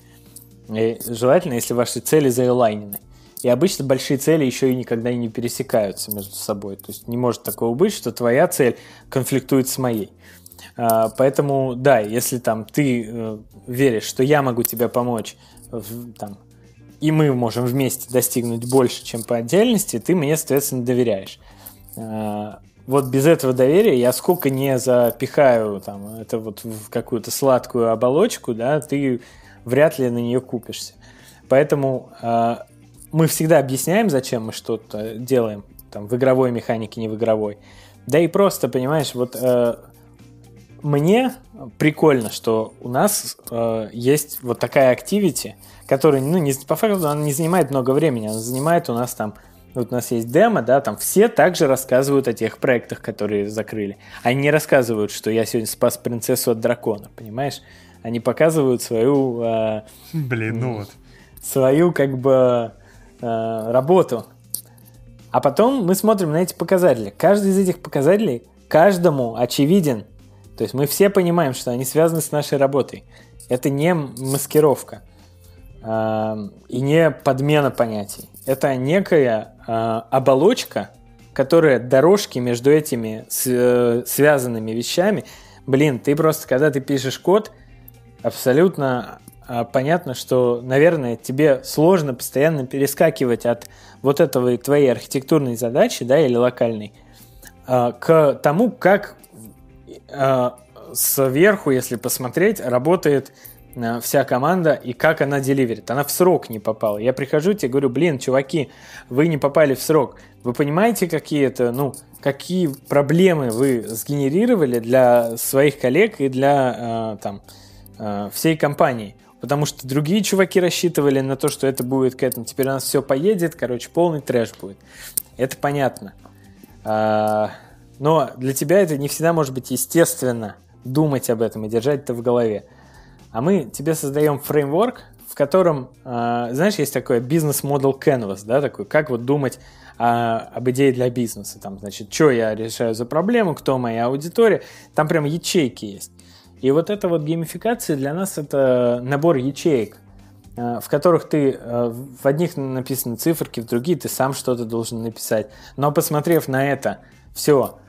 И желательно, если ваши цели заэлайнены. И обычно большие цели еще и никогда не пересекаются между собой. То есть не может такого быть, что твоя цель конфликтует с моей. А, поэтому, да, если там ты э, веришь, что я могу тебе помочь, там, и мы можем вместе достигнуть больше, чем по отдельности, ты мне, соответственно, доверяешь. А, вот без этого доверия я сколько не запихаю там, это вот в какую-то сладкую оболочку, да, ты вряд ли на нее купишься. Поэтому а, мы всегда объясняем, зачем мы что-то делаем, там, в игровой механике, не в игровой. Да и просто, понимаешь, вот э, мне прикольно, что у нас э, есть вот такая активити, которая, ну, не, по факту, она не занимает много времени, она занимает у нас там вот у нас есть демо, да, там все также рассказывают о тех проектах, которые закрыли. Они не рассказывают, что я сегодня спас принцессу от дракона, понимаешь? Они показывают свою... Э, Блин, ну вот. Свою, как бы, Э, работу. А потом мы смотрим на эти показатели. Каждый из этих показателей каждому очевиден. То есть мы все понимаем, что они связаны с нашей работой. Это не маскировка э, и не подмена понятий. Это некая э, оболочка, которая дорожки между этими с, связанными вещами. Блин, ты просто, когда ты пишешь код, абсолютно а, понятно, что, наверное, тебе сложно постоянно перескакивать от вот этого твоей архитектурной задачи, да, или локальной, к тому, как сверху, если посмотреть, работает э, вся команда и как она деливерит. Она в срок не попала. Я прихожу, тебе говорю, блин, чуваки, вы не попали в срок. Вы понимаете, какие это, ну, какие проблемы вы сгенерировали для своих коллег и для э, там э, всей компании? Потому что другие чуваки рассчитывали на то, что это будет к этому. Теперь у нас все поедет, короче, полный трэш будет. Это понятно. А, но для тебя это не всегда может быть естественно думать об этом и держать это в голове. А мы тебе создаем фреймворк, в котором, а, знаешь, есть такой бизнес-модел canvas, да, такой, как вот думать о, об идее для бизнеса. Там, значит, что я решаю за проблему, кто моя аудитория. Там прям ячейки есть. И вот эта вот геймификация для нас это набор ячеек, э, в которых ты э, в одних написаны циферки, в другие ты сам что-то должен написать. Но посмотрев на это все э,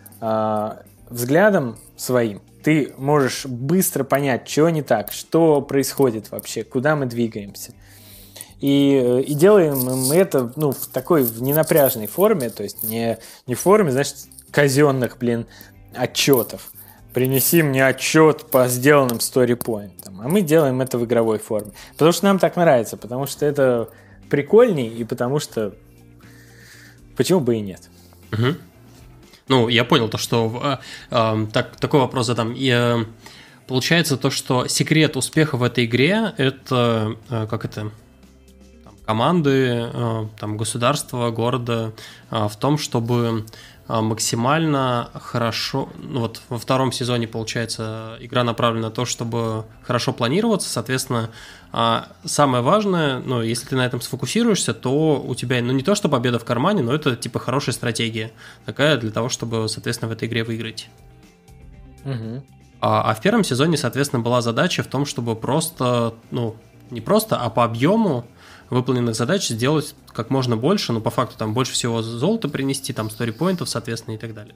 взглядом своим, ты можешь быстро понять, что не так, что происходит вообще, куда мы двигаемся. И, и делаем мы это ну, в такой в ненапряжной форме, то есть не, не в форме, значит, казенных, блин, отчетов принеси мне отчет по сделанным сторипоинтам. А мы делаем это в игровой форме. Потому что нам так нравится, потому что это прикольней и потому что почему бы и нет. Угу. Ну, я понял то, что э, э, так, такой вопрос задам. И, э, получается то, что секрет успеха в этой игре это э, как это там, команды, э, там государства, города э, в том, чтобы максимально хорошо, ну вот во втором сезоне, получается, игра направлена на то, чтобы хорошо планироваться, соответственно, а, самое важное, ну, если ты на этом сфокусируешься, то у тебя, ну, не то, что победа в кармане, но это, типа, хорошая стратегия такая для того, чтобы, соответственно, в этой игре выиграть. Угу. А, а в первом сезоне, соответственно, была задача в том, чтобы просто, ну, не просто, а по объему выполненных задач сделать как можно больше, но по факту там больше всего золота принести, там сторипоинтов, соответственно, и так далее.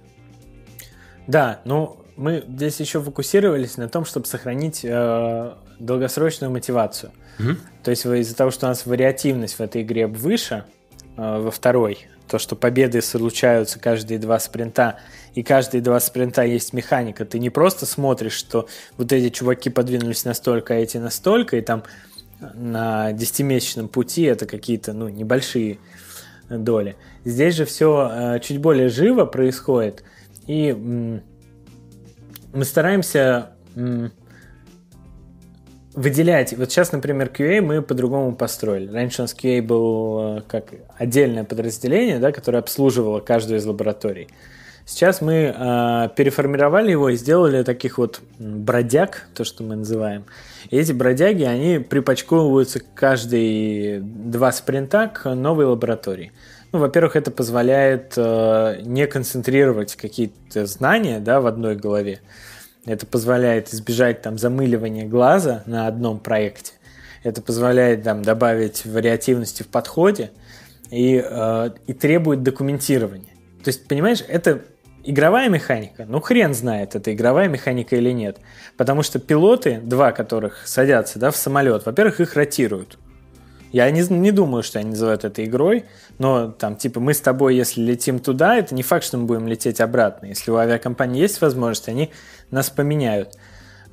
Да, ну мы здесь еще фокусировались на том, чтобы сохранить э, долгосрочную мотивацию. Угу. То есть из-за того, что у нас вариативность в этой игре выше, э, во второй, то, что победы случаются каждые два спринта, и каждые два спринта есть механика, ты не просто смотришь, что вот эти чуваки подвинулись настолько, а эти настолько, и там на десятимесячном пути это какие-то ну, небольшие доли. Здесь же все э, чуть более живо происходит, и мы стараемся выделять. Вот сейчас, например, QA мы по-другому построили. Раньше у нас QA был э, как отдельное подразделение, да, которое обслуживало каждую из лабораторий. Сейчас мы э, переформировали его и сделали таких вот бродяг, то, что мы называем. И эти бродяги, они припочковываются каждые два спринта к новой лаборатории. Ну, во-первых, это позволяет э, не концентрировать какие-то знания да, в одной голове. Это позволяет избежать там замыливания глаза на одном проекте. Это позволяет там добавить вариативности в подходе и, э, и требует документирования. То есть, понимаешь, это Игровая механика, ну хрен знает, это игровая механика или нет. Потому что пилоты, два которых садятся да, в самолет, во-первых, их ротируют. Я не, не думаю, что они называют это игрой, но там, типа, мы с тобой, если летим туда, это не факт, что мы будем лететь обратно. Если у авиакомпании есть возможность, они нас поменяют.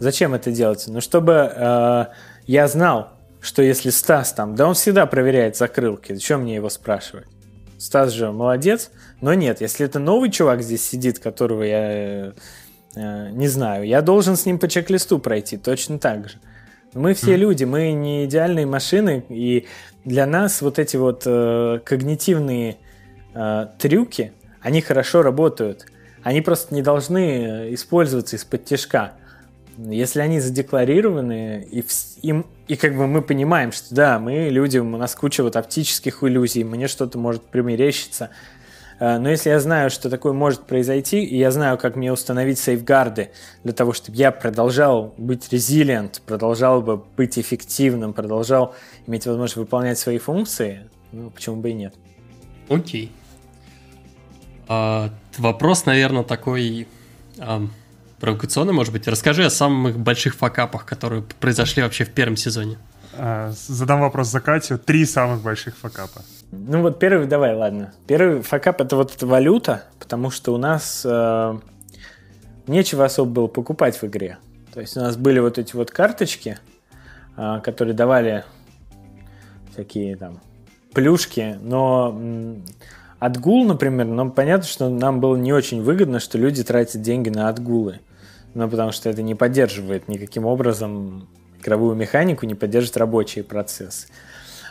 Зачем это делать? Ну, чтобы э, я знал, что если Стас там, да он всегда проверяет закрылки, зачем мне его спрашивать? Стас же молодец, но нет, если это новый чувак здесь сидит, которого я э, э, не знаю, я должен с ним по чек-листу пройти точно так же. Мы все mm. люди, мы не идеальные машины, и для нас вот эти вот э, когнитивные э, трюки, они хорошо работают. Они просто не должны использоваться из-под тяжка. Если они задекларированы, и, в, им, и как бы мы понимаем, что да, мы люди, у нас куча вот оптических иллюзий, мне что-то может примерещиться, э, но если я знаю, что такое может произойти, и я знаю, как мне установить сейфгарды для того, чтобы я продолжал быть резилиент, продолжал бы быть эффективным, продолжал иметь возможность выполнять свои функции, ну, почему бы и нет. Окей. А, вопрос, наверное, такой... А провокационный, может быть. Расскажи о самых больших факапах, которые произошли вообще в первом сезоне. А, задам вопрос за Катю. Три самых больших факапа. Ну вот первый, давай, ладно. Первый факап это вот эта валюта, потому что у нас э, нечего особо было покупать в игре. То есть у нас были вот эти вот карточки, а, которые давали такие там плюшки, но отгул, например, нам понятно, что нам было не очень выгодно, что люди тратят деньги на отгулы. Ну, потому что это не поддерживает никаким образом игровую механику, не поддерживает рабочие процессы.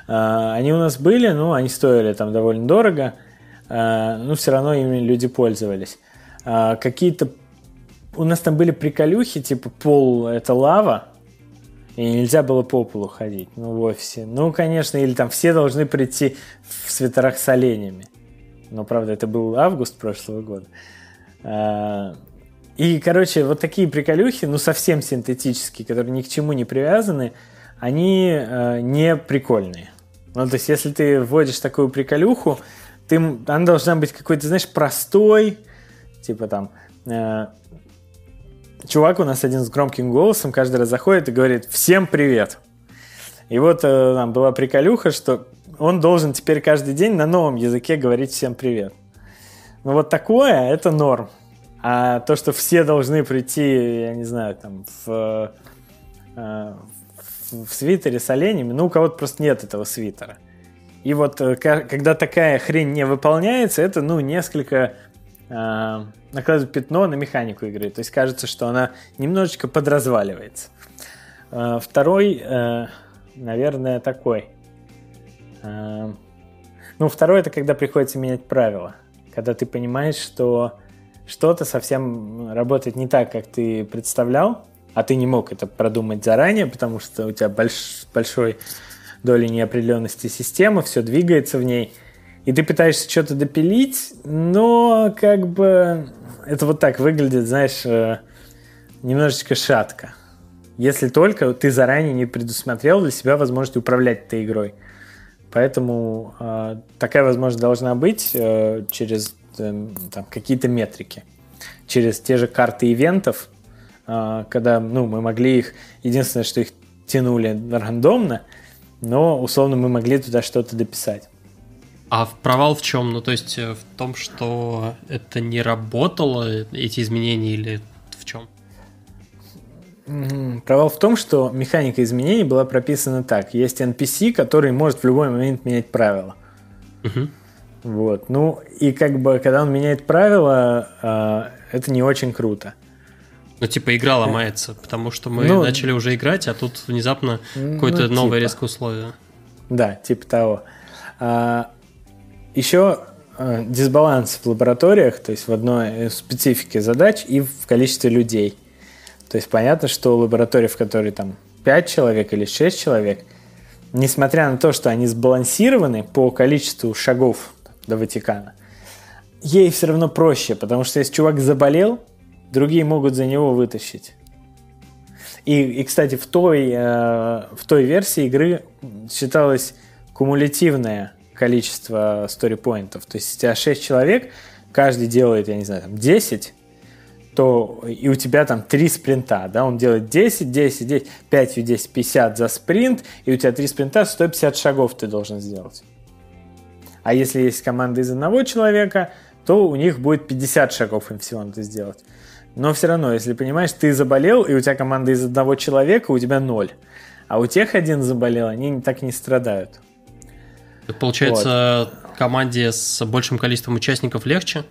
А, они у нас были, ну, они стоили там довольно дорого, а, но все равно ими люди пользовались. А, какие-то... У нас там были приколюхи, типа пол – это лава, и нельзя было по полу ходить, ну, в офисе. Ну, конечно, или там все должны прийти в свитерах с оленями. Но, правда, это был август прошлого года. И, короче, вот такие приколюхи, ну, совсем синтетические, которые ни к чему не привязаны, они э, не прикольные. Ну, то есть, если ты вводишь такую приколюху, ты, она должна быть какой-то, знаешь, простой, типа там, э, чувак у нас один с громким голосом каждый раз заходит и говорит «Всем привет!» И вот э, там была приколюха, что он должен теперь каждый день на новом языке говорить «Всем привет!» Ну вот такое, это норм. А то, что все должны прийти, я не знаю, там, в, э, в, в свитере с оленями, ну, у кого-то просто нет этого свитера. И вот э, когда такая хрень не выполняется, это, ну, несколько э, накладывает пятно на механику игры. То есть кажется, что она немножечко подразваливается. Э, второй, э, наверное, такой. Э, ну, второй это когда приходится менять правила. Когда ты понимаешь, что что-то совсем работает не так, как ты представлял, а ты не мог это продумать заранее, потому что у тебя больш, большой доли неопределенности системы, все двигается в ней, и ты пытаешься что-то допилить, но как бы это вот так выглядит, знаешь, э, немножечко шатко. Если только ты заранее не предусмотрел для себя возможность управлять этой игрой. Поэтому э, такая возможность должна быть э, через там, какие-то метрики через те же карты ивентов, а, когда ну, мы могли их, единственное, что их тянули рандомно, но условно мы могли туда что-то дописать. А провал в чем? Ну, то есть э, в том, что это не работало, эти изменения, или в чем? Провал в том, что механика изменений была прописана так. Есть NPC, который может в любой момент менять правила. Угу. Вот. Ну, и как бы, когда он меняет правила, э, это не очень круто. Ну, типа, игра ломается, потому что мы ну, начали уже играть, а тут внезапно ну, какое-то ну, новое типа. резкое условие. Да, типа того. А, еще а, дисбаланс в лабораториях, то есть в одной специфике задач и в количестве людей. То есть понятно, что лаборатория, в которой там 5 человек или 6 человек, несмотря на то, что они сбалансированы по количеству шагов до Ватикана, ей все равно проще, потому что если чувак заболел, другие могут за него вытащить. И, и кстати, в той, э, в той версии игры считалось кумулятивное количество сторипоинтов. То есть, у тебя 6 человек, каждый делает, я не знаю, там 10, то и у тебя там 3 спринта, да, он делает 10, 10, 10, 5 в 10, 50 за спринт, и у тебя 3 спринта, 150 шагов ты должен сделать. А если есть команда из одного человека, то у них будет 50 шагов им всего надо сделать. Но все равно, если понимаешь, ты заболел, и у тебя команда из одного человека, у тебя ноль. А у тех один заболел, они так не страдают. Получается, вот. команде с большим количеством участников легче?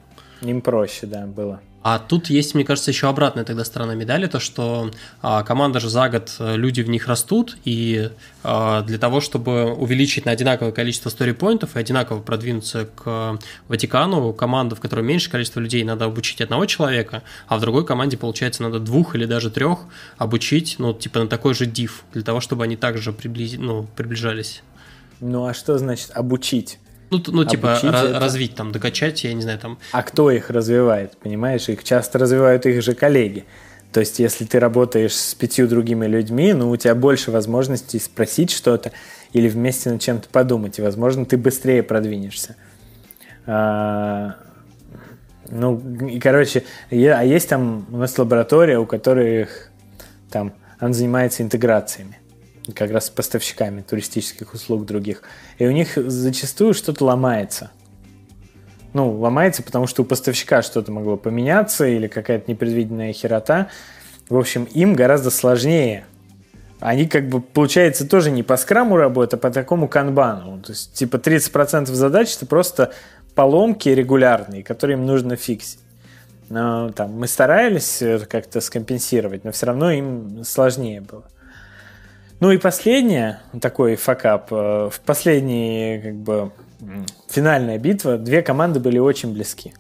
Им проще, да, было. А тут есть, мне кажется, еще обратная тогда сторона медали, то что а, команда же за год, э, люди в них растут, и а, для того, чтобы увеличить на одинаковое количество сторипоинтов и одинаково продвинуться к Ватикану, команду, в которой меньше количество людей, надо обучить одного человека, а в другой команде, получается, надо двух или даже трех обучить, ну, типа на такой же div, для того, чтобы они также приблизи... ну, приближались. Ну, а что значит обучить? Ну, ну типа ra- развить, там, докачать, я не знаю, там. А кто их развивает, понимаешь? Их часто развивают их же коллеги. То есть, если ты работаешь с пятью другими людьми, ну, у тебя больше возможностей спросить что-то или вместе над чем-то подумать, и, возможно, ты быстрее продвинешься. А, ну, и, короче, я, а есть там у нас лаборатория, у которых там, она занимается интеграциями как раз с поставщиками туристических услуг других. И у них зачастую что-то ломается. Ну, ломается, потому что у поставщика что-то могло поменяться или какая-то непредвиденная херота. В общем, им гораздо сложнее. Они как бы, получается, тоже не по скраму работают, а по такому канбану. То есть, типа, 30% задач это просто поломки регулярные, которые им нужно фиксить. Но, там, мы старались как-то скомпенсировать, но все равно им сложнее было. Ну и последнее, такой факап, э, в последней, как бы, финальная битва, две команды были очень близки.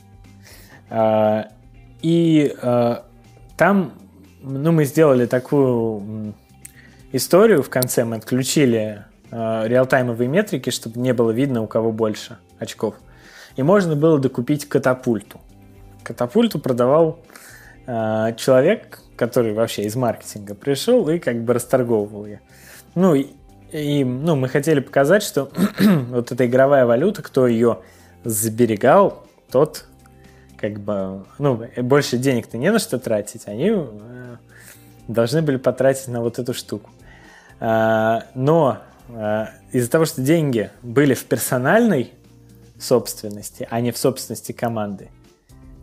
А, и а, там, ну, мы сделали такую историю в конце, мы отключили а, реалтаймовые метрики, чтобы не было видно, у кого больше очков. И можно было докупить катапульту. Катапульту продавал человек, который вообще из маркетинга пришел и как бы расторговывал ее. Ну, и, ну, мы хотели показать, что вот эта игровая валюта, кто ее заберегал, тот как бы, ну, больше денег-то не на что тратить, они э, должны были потратить на вот эту штуку. А, но а, из-за того, что деньги были в персональной собственности, а не в собственности команды,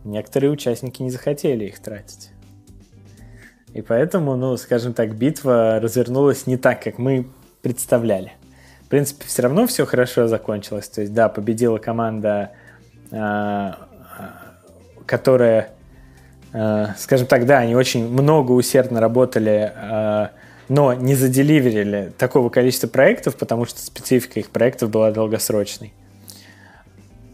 некоторые участники не захотели их тратить. И поэтому, ну, скажем так, битва развернулась не так, как мы представляли. В принципе, все равно все хорошо закончилось. То есть, да, победила команда, а, которая, а, скажем так, да, они очень много усердно работали, а, но не заделиверили такого количества проектов, потому что специфика их проектов была долгосрочной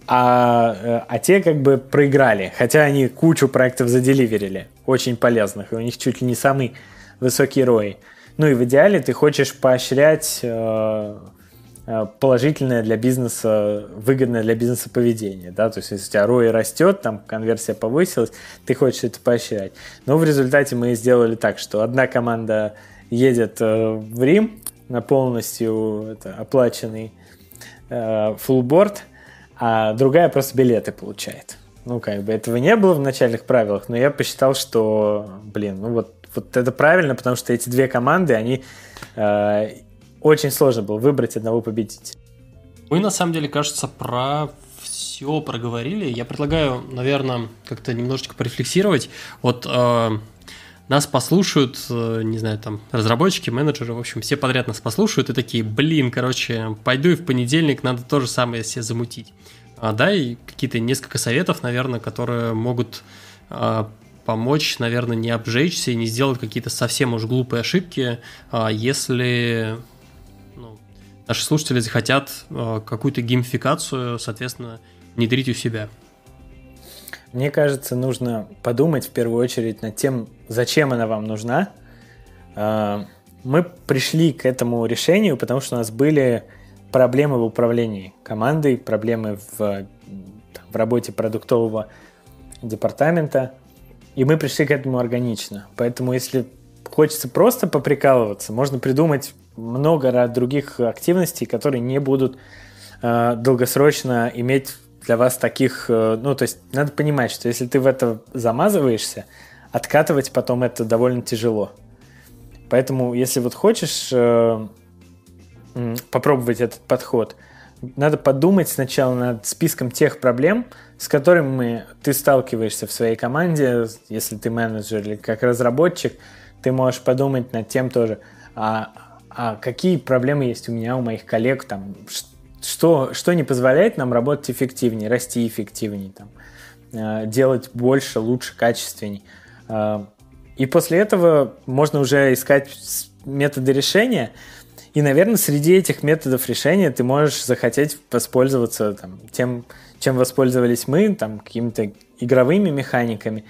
а, э, а те как бы проиграли, хотя они кучу проектов заделиверили, очень полезных, и у них чуть ли не самый высокий ROI. Ну и в идеале ты хочешь поощрять э, э, положительное для бизнеса, выгодное для бизнеса поведение, да, то есть если у тебя ROI растет, там конверсия повысилась, ты хочешь это поощрять. Но в результате мы сделали так, что одна команда едет в Рим на полностью это, оплаченный фуллборд, э, а другая просто билеты получает. Ну, как бы этого не было в начальных правилах, но я посчитал, что, блин, ну вот, вот это правильно, потому что эти две команды, они э, очень сложно было выбрать одного победителя. Мы, на самом деле, кажется, про все проговорили. Я предлагаю, наверное, как-то немножечко порефлексировать. Вот э, нас послушают, э, не знаю, там, разработчики, менеджеры, в общем, все подряд нас послушают и такие, блин, короче, пойду и в понедельник надо то же самое себе замутить. А, да, и какие-то несколько советов, наверное, которые могут а, помочь, наверное, не обжечься и не сделать какие-то совсем уж глупые ошибки, а, если ну, наши слушатели захотят а, какую-то геймификацию, соответственно, внедрить у себя. Мне кажется, нужно подумать в первую очередь над тем, зачем она вам нужна. А, мы пришли к этому решению, потому что у нас были проблемы в управлении командой, проблемы в, в работе продуктового департамента, и мы пришли к этому органично. Поэтому если хочется просто поприкалываться, можно придумать много других активностей, которые не будут э, долгосрочно иметь для вас таких, э, ну, то есть надо понимать, что если ты в это замазываешься, откатывать потом это довольно тяжело. Поэтому, если вот хочешь э, попробовать этот подход, надо подумать сначала над списком тех проблем, с которыми ты сталкиваешься в своей команде, если ты менеджер или как разработчик, ты можешь подумать над тем тоже, а, а какие проблемы есть у меня, у моих коллег, там, что, что не позволяет нам работать эффективнее, расти эффективнее, там, э, делать больше, лучше, качественней. Э, и после этого можно уже искать методы решения. И, наверное, среди этих методов решения ты можешь захотеть воспользоваться там, тем, чем воспользовались мы, там, какими-то игровыми механиками.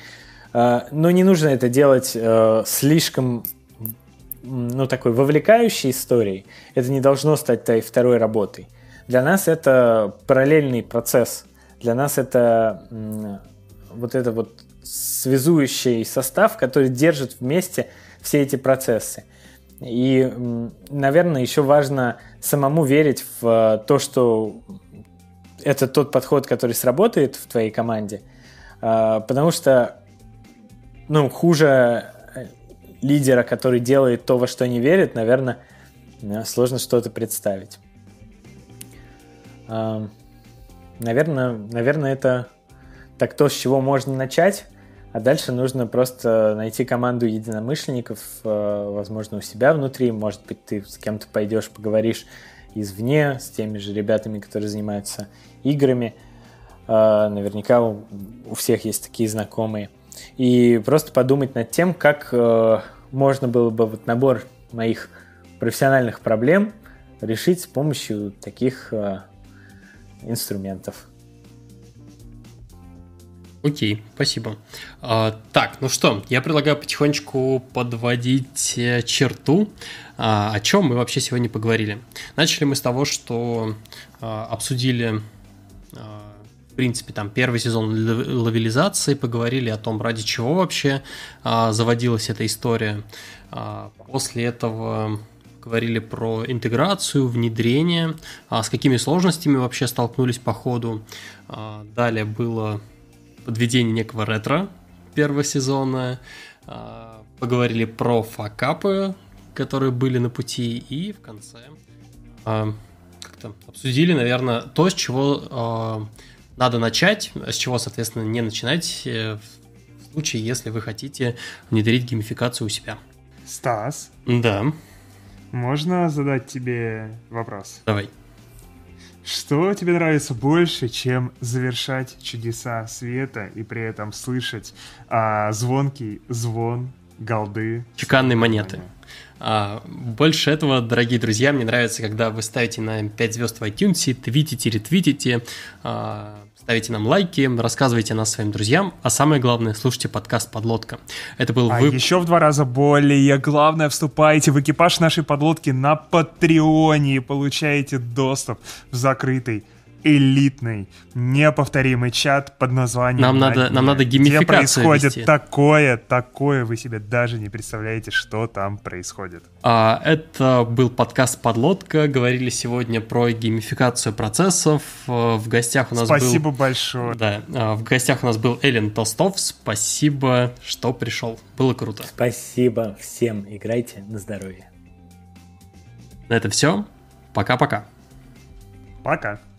Э, но не нужно это делать слишком ну, такой вовлекающей историей. Это не должно стать твоей второй работой. Для нас это параллельный процесс. Для нас это вот это вот связующий состав, который держит вместе все эти процессы. И, наверное, еще важно самому верить в то, что это тот подход, который сработает в твоей команде, а, потому что ну, хуже э, лидера, который делает то, во что не верит, наверное, сложно что-то представить. Наверное, наверное, это так то, с чего можно начать. А дальше нужно просто найти команду единомышленников, э, возможно, у себя внутри. Может быть, ты с кем-то пойдешь, поговоришь извне, с теми же ребятами, которые занимаются играми. Э, наверняка у всех есть такие знакомые. И просто подумать над тем, как э, можно было бы вот набор моих профессиональных проблем решить с помощью таких инструментов. Окей, спасибо. А, так, ну что, я предлагаю потихонечку подводить э, черту, а, о чем мы вообще сегодня поговорили. Начали мы с того, что а, обсудили, а, в принципе, там первый сезон лавелизации, поговорили о том, ради чего вообще а, заводилась эта история. А, после этого говорили про интеграцию, внедрение, а, с какими сложностями вообще столкнулись по ходу. А, далее было подведение некого ретро первого сезона, а, поговорили про факапы, которые были на пути, и в конце как-то обсудили, наверное, то, с чего надо начать, с чего, соответственно, не начинать э, в случае, если вы хотите внедрить геймификацию у себя. Стас? Да. Можно задать тебе вопрос? Давай. Что тебе нравится больше, чем завершать чудеса света и при этом слышать а, звонкий звон голды? Чеканные монеты. А, больше этого, дорогие друзья, мне нравится, когда вы ставите на 5 звезд в iTunes, твитите, ретвитите, а, ставите нам лайки, рассказывайте нас своим друзьям, а самое главное, слушайте подкаст «Подлодка». Это был а вы... еще в два раза более главное, вступайте в экипаж нашей подлодки на Патреоне и получаете доступ в закрытый элитный, неповторимый чат под названием Нам надо, нам надо геймификацию Где происходит вести. такое, такое, вы себе даже не представляете, что там происходит. А, это был подкаст «Подлодка». Говорили сегодня про геймификацию процессов. А, в гостях у нас Спасибо был... большое. Да, а, в гостях у нас был Эллен Толстов. Спасибо, что пришел. Было круто. Спасибо всем. Играйте на здоровье. На это все. Пока-пока. Пока. -пока. Пока.